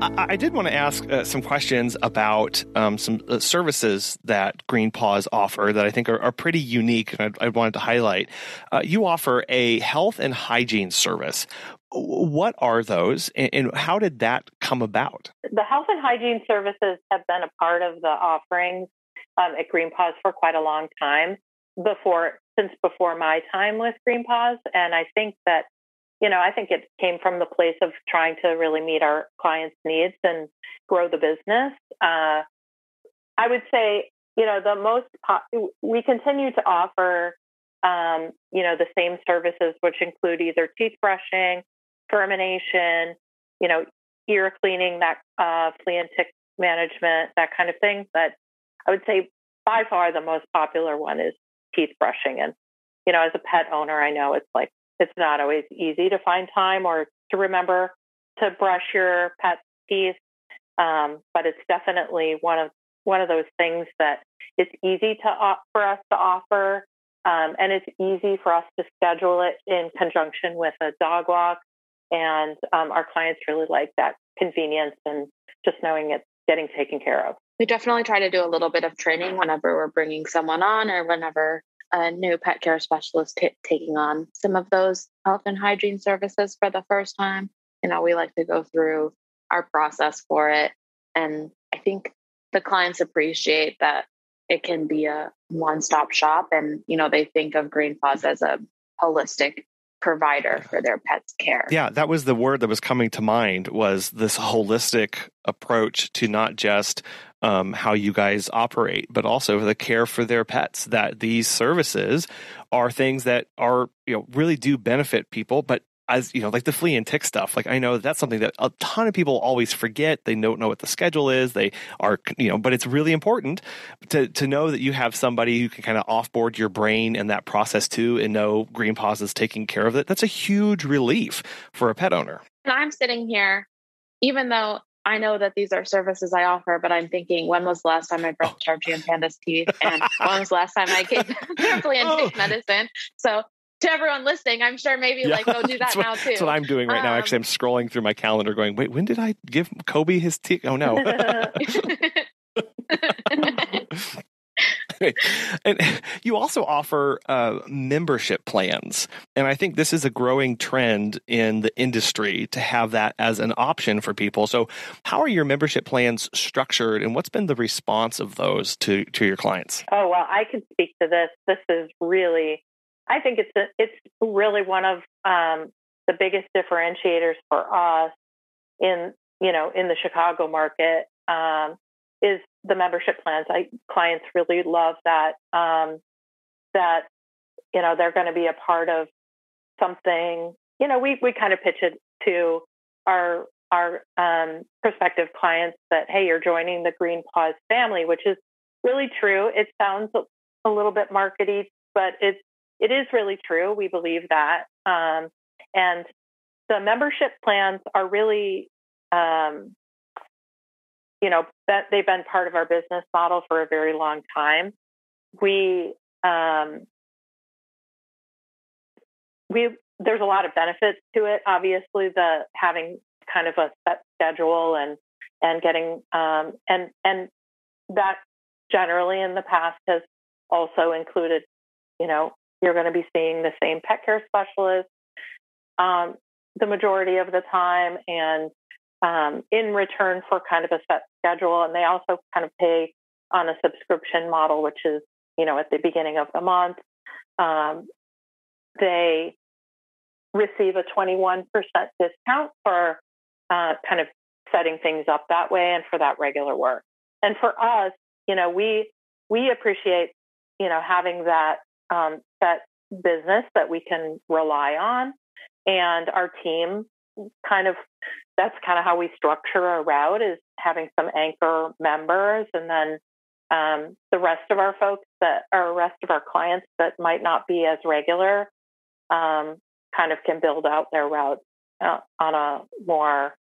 I, I did want to ask uh, some questions about um, some uh, services that Green Paws offer that I think are, are pretty unique, and I, I wanted to highlight. Uh, you offer a health and hygiene service. What are those, and, how did that come about? The health and hygiene services have been a part of the offerings um, at Green Paws for quite a long time before since before my time with Green Paws, and I think that you know, I think it came from the place of trying to really meet our clients' needs and grow the business. Uh, I would say, you know, the most po- we continue to offer, um, you know, the same services, which include either teeth brushing, furmination, you know, ear cleaning, that uh, flea and tick management, that kind of thing. But I would say by far the most popular one is teeth brushing. And you know, as a pet owner, I know it's like it's not always easy to find time or to remember to brush your pet's teeth. Um, but it's definitely one of one of those things that it's easy to for us to offer Um, and it's easy for us to schedule it in conjunction with a dog walk. And um, our clients really like that convenience and just knowing it's getting taken care of. We definitely try to do a little bit of training whenever we're bringing someone on or whenever a new pet care specialist t- taking on some of those health and hygiene services for the first time. You know, we like to go through our process for it. And I think the clients appreciate that it can be a one stop shop and, you know, they think of Green Paws as a holistic provider for their pets care. Yeah, that was the word that was coming to mind was this holistic approach to not just um, how you guys operate, but also the care for their pets. That these services are things that are you know really do benefit people, but as you know, like the flea and tick stuff, like I know that's something that a ton of people always forget. They don't know what the schedule is. They are, you know, but it's really important to to know that you have somebody who can kind of offboard your brain and that process too, and know Green Paws is taking care of it. That's a huge relief for a pet owner. And I'm sitting here, even though I know that these are services I offer, but I'm thinking, when was the last time I brushed oh. Archie and Panda's teeth? And when was the last time I gave them flea and oh. tick oh. medicine? So to everyone listening, I'm sure maybe yeah, like go do that what, now too. That's what I'm doing right um, now. Actually, I'm scrolling through my calendar, going, "Wait, when did I give Kobe his tea?" Oh no. and you also offer uh, membership plans. And I think this is a growing trend in the industry to have that as an option for people. So, how are your membership plans structured, and what's been the response of those to, to your clients? Oh, well, I can speak to this. This is really I think it's a, it's really one of um, the biggest differentiators for us in you know in the Chicago market um, is the membership plans. I clients really love that um, that you know they're going to be a part of something. You know, we we kind of pitch it to our our um, prospective clients that hey, you're joining the Green Paws family, which is really true. It sounds a little bit markety, but it's it is really true. We believe that. Um, and the membership plans are really, um, you know, that they've been part of our business model for a very long time. We, um, we, there's a lot of benefits to it. Obviously, the having kind of a set schedule and and getting um, and and that generally in the past has also included, you know, you're going to be seeing the same pet care specialist um, the majority of the time, and um, in return for kind of a set schedule. And they also kind of pay on a subscription model, which is you know at the beginning of the month. Um, they receive a 21% discount for uh, kind of setting things up that way and for that regular work. And for us, you know, we we appreciate you know having that um, that business that we can rely on. And our team kind of, that's kind of how we structure our route is having some anchor members and then um, the rest of our folks that or rest of our clients that might not be as regular um, kind of can build out their route uh, on a more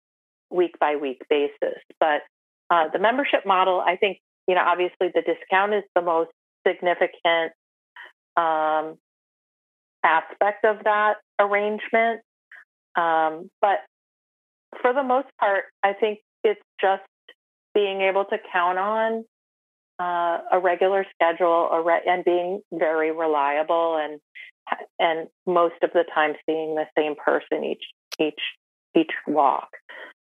week by week basis. But uh, the membership model, I think, you know, obviously the discount is the most significant um, aspect of that arrangement. Um, but for the most part, I think it's just being able to count on uh, a regular schedule re- and being very reliable and and most of the time seeing the same person each each each walk.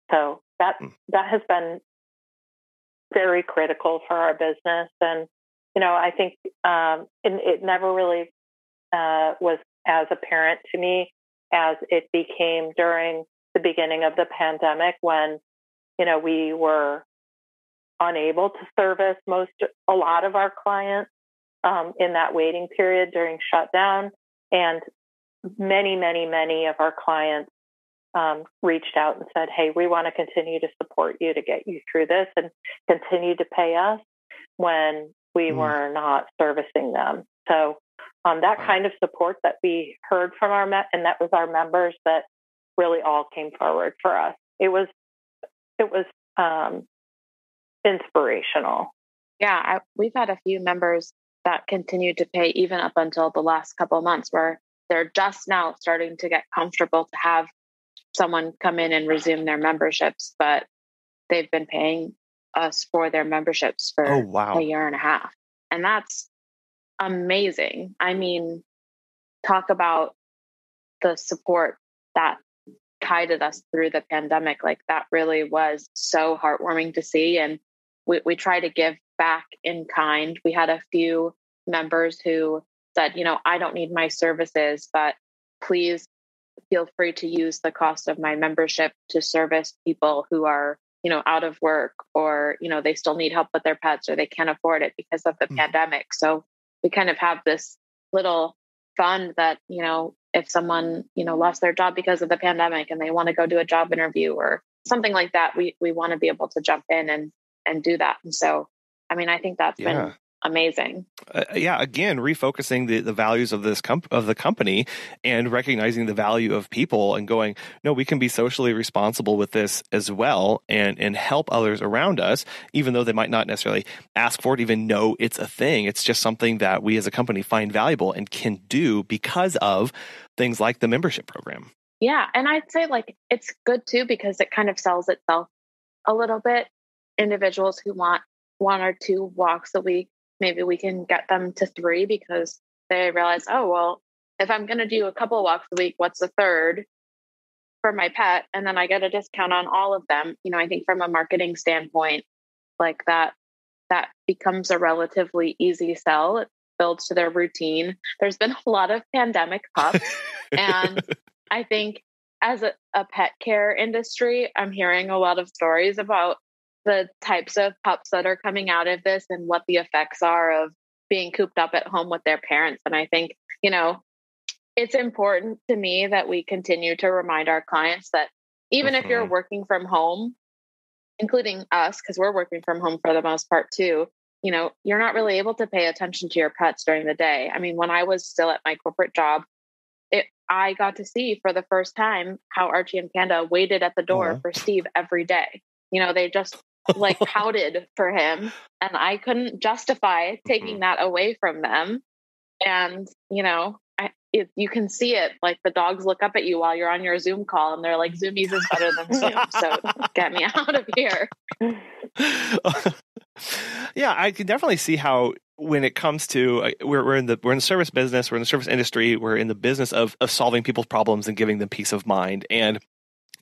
So that hmm. that has been very critical for our business and you know, I think um, it, it, never really uh, was as apparent to me as it became during the beginning of the pandemic when, you know, we were unable to service most, a lot of our clients um, in that waiting period during shutdown. And many, many, many of our clients um, reached out and said, Hey, we want to continue to support you to get you through this and continue to pay us when we mm. were not servicing them. So um, that kind of support that we heard from our met, and that was our members that really all came forward for us. It was it was um, inspirational. Yeah, I, we've had a few members that continued to pay even up until the last couple of months where they're just now starting to get comfortable to have someone come in and resume their memberships, but they've been paying us for their memberships for oh, wow. a year and a half. And that's amazing. I mean, talk about the support that guided us through the pandemic. Like that really was so heartwarming to see. And we, we try to give back in kind. We had a few members who said, you know, I don't need my services, but please feel free to use the cost of my membership to service people who are you know out of work or you know they still need help with their pets or they can't afford it because of the mm. pandemic so we kind of have this little fund that you know if someone you know lost their job because of the pandemic and they want to go do a job interview or something like that we we want to be able to jump in and and do that and so i mean i think that's yeah. been amazing. Uh, yeah, again, refocusing the, the values of this comp- of the company and recognizing the value of people and going, no, we can be socially responsible with this as well and and help others around us, even though they might not necessarily ask for it, even know it's a thing. It's just something that we as a company find valuable and can do because of things like the membership program. Yeah, and I'd say like it's good too because it kind of sells itself a little bit. Individuals who want one or two walks a week maybe we can get them to three because they realize, oh, well, if I'm going to do a couple walks a week, what's the third for my pet? And then I get a discount on all of them. You know, I think from a marketing standpoint, like that, that becomes a relatively easy sell. It builds to their routine. There's been a lot of pandemic pups. and I think as a, a pet care industry, I'm hearing a lot of stories about the types of pups that are coming out of this and what the effects are of being cooped up at home with their parents. And I think, you know, it's important to me that we continue to remind our clients that even if you're working from home, including us, because we're working from home for the most part too, you know, you're not really able to pay attention to your pets during the day. I mean, when I was still at my corporate job, it, I got to see for the first time how Archie and Panda waited at the door uh-huh. for Steve every day. You know, they just like pouted for him and i couldn't justify taking mm-hmm. that away from them and you know I, it, you can see it like the dogs look up at you while you're on your zoom call and they're like zoomies is better than zoom so get me out of here yeah i can definitely see how when it comes to uh, we're, we're in the we're in the service business we're in the service industry we're in the business of of solving people's problems and giving them peace of mind and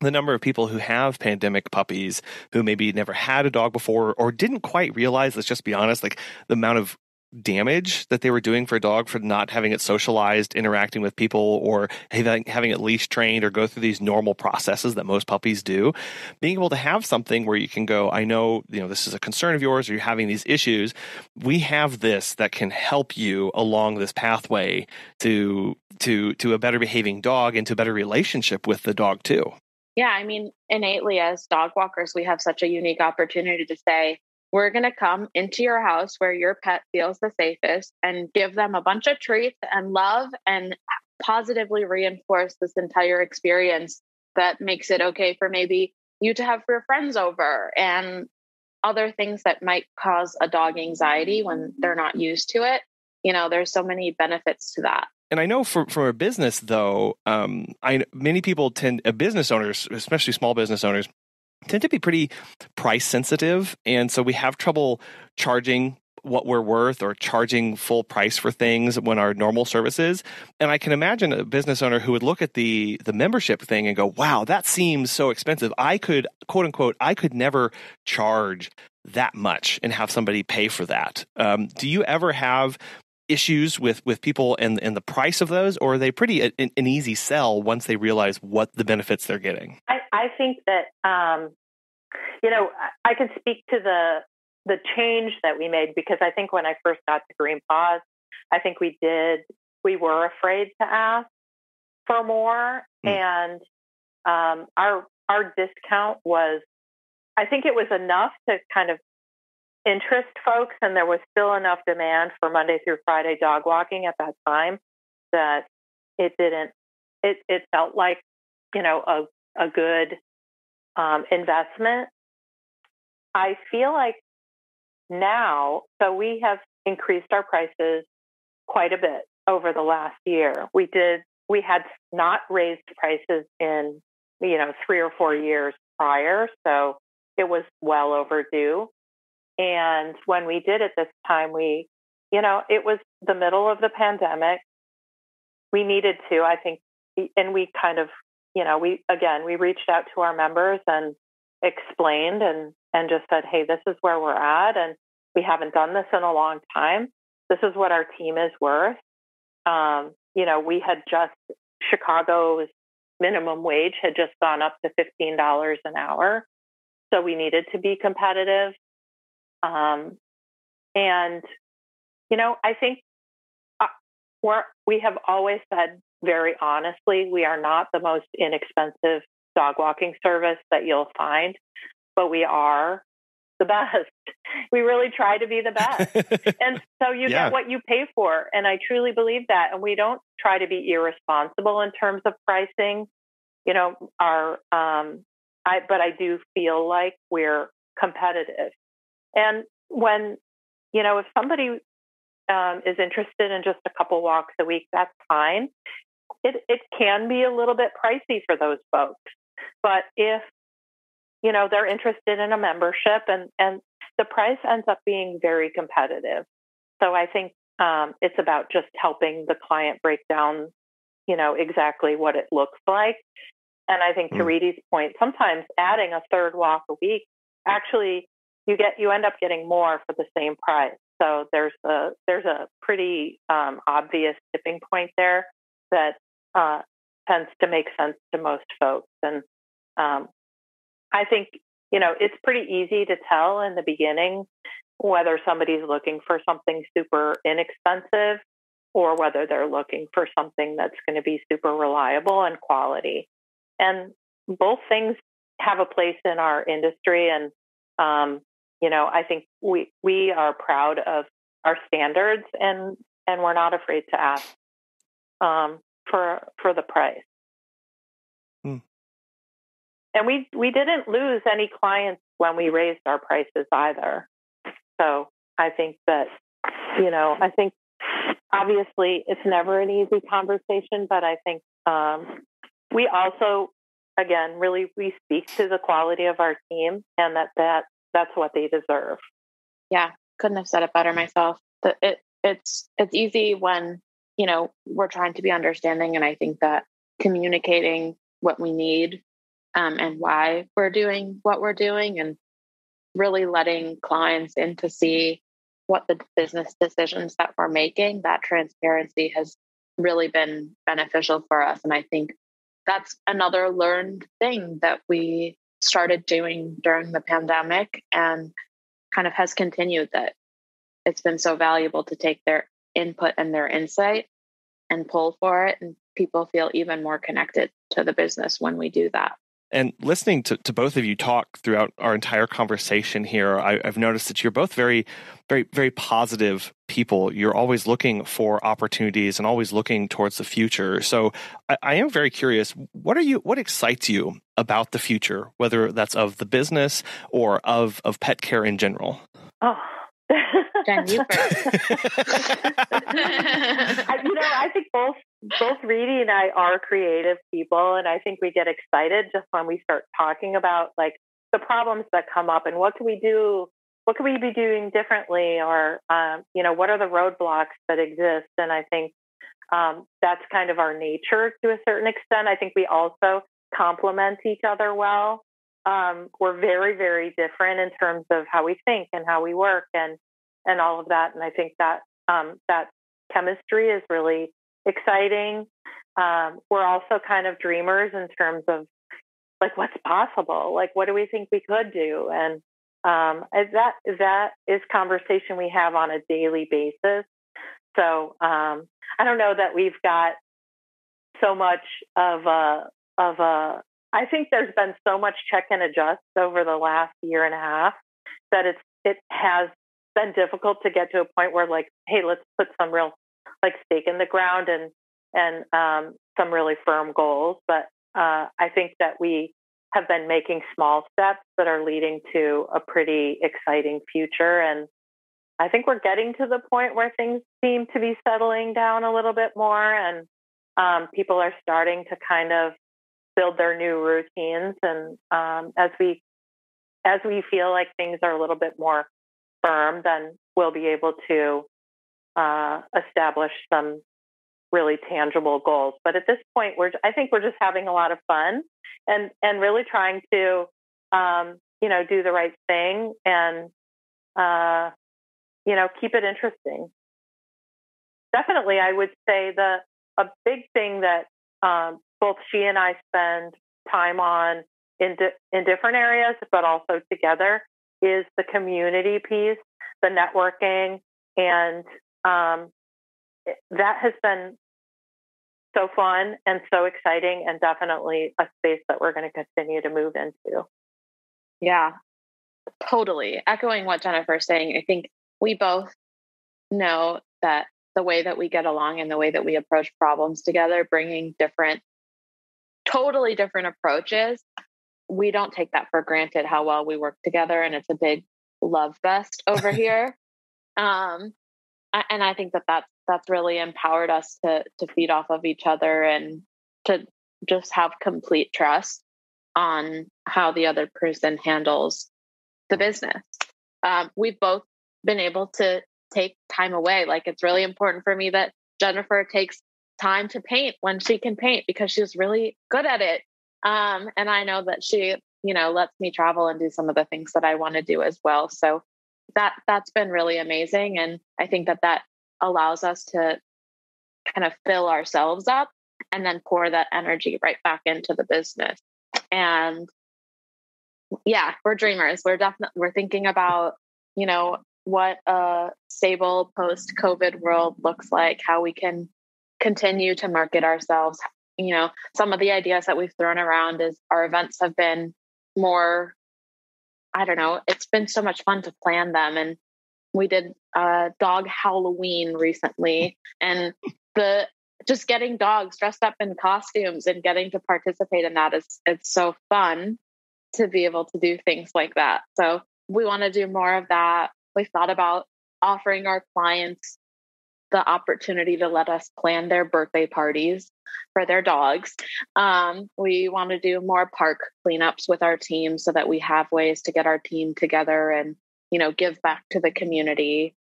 the number of people who have pandemic puppies who maybe never had a dog before or didn't quite realize, let's just be honest, like the amount of damage that they were doing for a dog for not having it socialized, interacting with people, or having, having it leash trained or go through these normal processes that most puppies do. Being able to have something where you can go, I know, you know, this is a concern of yours or you're having these issues. We have this that can help you along this pathway to to to a better behaving dog and to a better relationship with the dog too. Yeah, I mean, innately as dog walkers, we have such a unique opportunity to say, we're going to come into your house where your pet feels the safest and give them a bunch of treats and love and positively reinforce this entire experience that makes it okay for maybe you to have your friends over and other things that might cause a dog anxiety when they're not used to it. You know, there's so many benefits to that and I know from from a business though, um, I many people tend, uh, business owners, especially small business owners, tend to be pretty price sensitive, and so we have trouble charging what we're worth or charging full price for things when our normal services. And I can imagine a business owner who would look at the the membership thing and go, "Wow, that seems so expensive. I could quote unquote, I could never charge." that much and have somebody pay for that. Um, do you ever have issues with with people and and the price of those, or are they pretty a, an easy sell once they realize what the benefits they're getting? I, I think that um, you know I, I can speak to the the change that we made because I think when I first got to Green Paws, I think we did we were afraid to ask for more, mm. and um, our our discount was I think it was enough to kind of interest folks, and there was still enough demand for Monday through Friday dog walking at that time that it didn't. It it felt like you know a a good um, investment. I feel like now, so we have increased our prices quite a bit over the last year. We did, we had not raised prices in, you know, three or four years prior. So it was well overdue. And when we did it this time, we, you know, it was the middle of the pandemic. We needed to, I think, and we kind of, you know, we, again, we reached out to our members and explained and, and just said, hey, this is where we're at. And we haven't done this in a long time. This is what our team is worth. Um, you know, we had just, Chicago's minimum wage had just gone up to $15 an hour. So we needed to be competitive. Um, and, you know, I think uh, we're, we have always said very honestly, we are not the most inexpensive dog walking service that you'll find, but we are the best. We really try to be the best. and so you yeah. get what you pay for. And I truly believe that. And we don't try to be irresponsible in terms of pricing. You know, our, um, I, but I do feel like we're competitive. And when, you know, if somebody um, is interested in just a couple walks a week, that's fine. It, it can be a little bit pricey for those folks. But if you know they're interested in a membership and and the price ends up being very competitive so i think um, it's about just helping the client break down you know exactly what it looks like and i think to mm. point sometimes adding a third walk a week actually you get you end up getting more for the same price so there's a there's a pretty um, obvious tipping point there that uh, tends to make sense to most folks and um, I think, you know, it's pretty easy to tell in the beginning whether somebody's looking for something super inexpensive or whether they're looking for something that's going to be super reliable and quality. And both things have a place in our industry. And, um, you know, I think we, we are proud of our standards and, and we're not afraid to ask um, for, for the price and we we didn't lose any clients when we raised our prices either. So I think that you know I think obviously it's never an easy conversation, but I think um, we also again really we speak to the quality of our team and that that that's what they deserve. Yeah, couldn't have said it better myself. But it it's it's easy when you know we're trying to be understanding, and I think that communicating what we need um, and why we're doing what we're doing and really letting clients in to see what the business decisions that we're making that transparency has really been beneficial for us and i think that's another learned thing that we started doing during the pandemic and kind of has continued that it's been so valuable to take their input and their insight and pull for it and people feel even more connected to the business when we do that and listening to, to both of you talk throughout our entire conversation here, I, have noticed that you're both very, very, very positive people. You're always looking for opportunities and always looking towards the future. So I, I am very curious. What are you? What excites you about the future, whether that's of the business or of of pet care in general? Oh, Jen, you first. I, you know, I think both both Riti and I are creative people, and I think we get excited just when we start talking about like the problems that come up and what can we do, what can we be doing differently, or um, you know, what are the roadblocks that exist. And I think um, that's kind of our nature to a certain extent. I think we also complement each other well. Um, we're very, very different in terms of how we think and how we work and and all of that. And I think that um, that chemistry is really exciting. Um, we're also kind of dreamers in terms of like what's possible, like what do we think we could do, and um, that that is conversation we have on a daily basis. So um, I don't know that we've got so much of a of a. I think there's been so much check and adjust over the last year and a half that it's it has been difficult to get to a point where like, hey, let's put some real like stake in the ground and and um, some really firm goals. But uh, I think that we have been making small steps that are leading to a pretty exciting future. And I think we're getting to the point where things seem to be settling down a little bit more, and um, people are starting to kind of build their new routines. And um, as we as we feel like things are a little bit more firm, then we'll be able to uh, establish some really tangible goals. But at this point, we're I think we're just having a lot of fun and and really trying to um, you know do the right thing and uh, you know keep it interesting. Definitely, I would say the a big thing that um, both she and I spend time on in di- in different areas, but also together, is the community piece, the networking, and um, that has been so fun and so exciting, and definitely a space that we're going to continue to move into. Yeah, totally. Echoing what Jennifer's saying, I think we both know that the way that we get along and the way that we approach problems together, bringing different, totally different approaches, we don't take that for granted how well we work together. And it's a big love fest over here. Um, and I think that that's, that's really empowered us to, to feed off of each other and to just have complete trust on how the other person handles the business. Um, we've both been able to take time away. Like it's really important for me that Jennifer takes time to paint when she can paint because she's really good at it. Um, and I know that she, you know, lets me travel and do some of the things that I want to do as well. So that that's been really amazing, and I think that that allows us to kind of fill ourselves up and then pour that energy right back into the business. And yeah, we're dreamers. We're definitely we're thinking about you know what a stable post COVID world looks like, how we can continue to market ourselves. You know, some of the ideas that we've thrown around is our events have been more, I don't know, it's been so much fun to plan them. And we did a dog Halloween recently, and the just getting dogs dressed up in costumes and getting to participate in that is it's so fun to be able to do things like that. So we want to do more of that we thought about offering our clients the opportunity to let us plan their birthday parties for their dogs. Um, we want to do more park cleanups with our team so that we have ways to get our team together and you know give back to the community.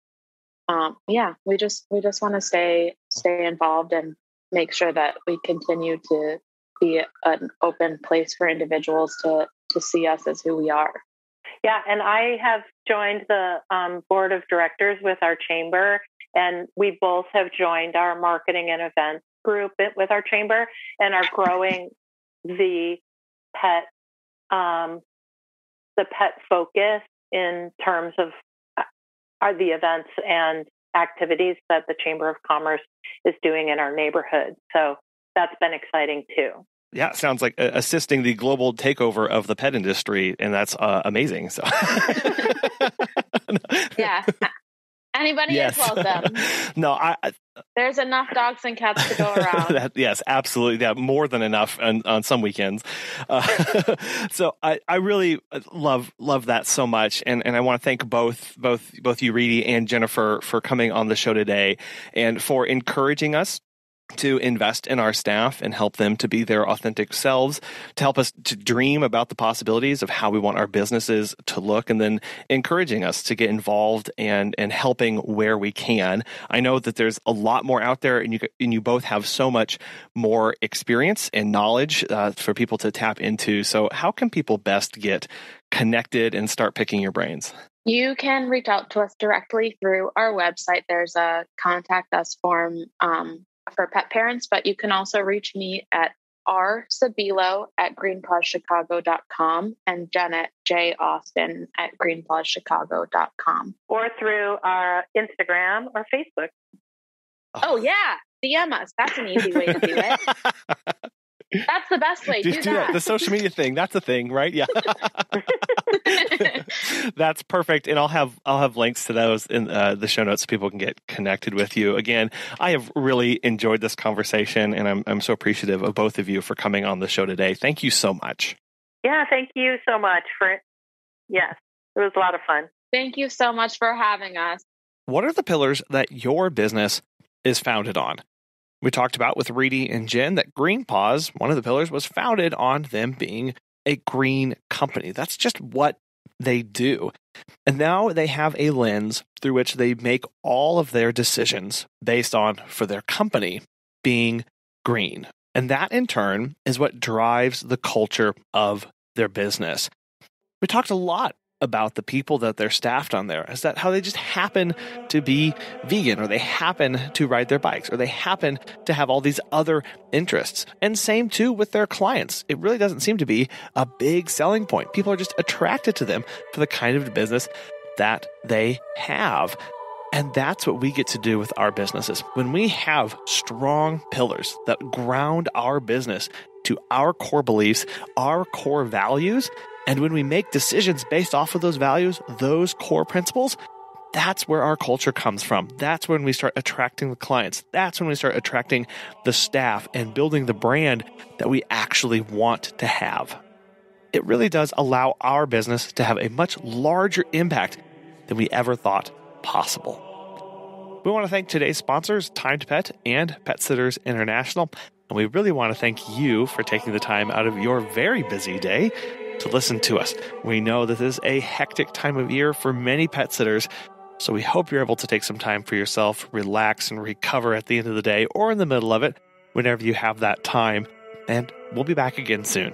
Um, yeah, we just we just want to stay stay involved and make sure that we continue to be an open place for individuals to to see us as who we are. Yeah, and I have joined the um, board of directors with our chamber, and we both have joined our marketing and events group with our chamber and are growing the pet um, the pet focus in terms of uh, are the events and activities that the Chamber of Commerce is doing in our neighborhood. So that's been exciting too. Yeah, sounds like uh, assisting the global takeover of the pet industry, and that's uh, amazing. So, yeah, anybody yes. is welcome. no, I, There's enough dogs and cats to go around. that, yes, absolutely. Yeah, more than enough on, on some weekends. Uh, so I, I really love love that so much, and, and I want to thank both both both you, Riti, and Jennifer, for coming on the show today and for encouraging us to invest in our staff and help them to be their authentic selves, to help us to dream about the possibilities of how we want our businesses to look, and then encouraging us to get involved and and helping where we can. I know that there's a lot more out there, and you and you both have so much more experience and knowledge uh, for people to tap into. So, how can people best get connected and start picking your brains? You can reach out to us directly through our website. There's a contact us form um, for pet parents, but you can also reach me at rsobilo at greenpawschicago.com and Janet J. Austin at greenpawschicago.com. Or through our Instagram or Facebook. Oh, oh yeah. DM us. That's an easy way to do it. That's the best way. Do, do, do that. that. The social media thing. That's a thing, right? Yeah. That's perfect. And I'll have I'll have links to those in uh, the show notes so people can get connected with you. Again, I have really enjoyed this conversation and I'm I'm so appreciative of both of you for coming on the show today. Thank you so much. Yeah, thank you so much for yes. It was a lot of fun. Thank you so much for having us. what are the pillars that your business is founded on? We talked about with Riti and Jen that Green Paws, one of the pillars, was founded on them being a green company. That's just what they do. And now they have a lens through which they make all of their decisions based on for their company being green. And that in turn is what drives the culture of their business. We talked a lot about the people that they're staffed on there. Is that how they just happen to be vegan or they happen to ride their bikes or they happen to have all these other interests? And same too with their clients. It really doesn't seem to be a big selling point. People are just attracted to them for the kind of business that they have. And that's what we get to do with our businesses. When we have strong pillars that ground our business to our core beliefs, our core values, and when we make decisions based off of those values, those core principles, that's where our culture comes from. That's when we start attracting the clients. That's when we start attracting the staff and building the brand that we actually want to have. It really does allow our business to have a much larger impact than we ever thought possible. We want to thank today's sponsors, Time to Pet and Pet Sitters International. And we really want to thank you for taking the time out of your very busy day to listen to us. We know this is a hectic time of year for many pet sitters. So we hope you're able to take some time for yourself, relax, and recover at the end of the day or in the middle of it, whenever you have that time. And we'll be back again soon.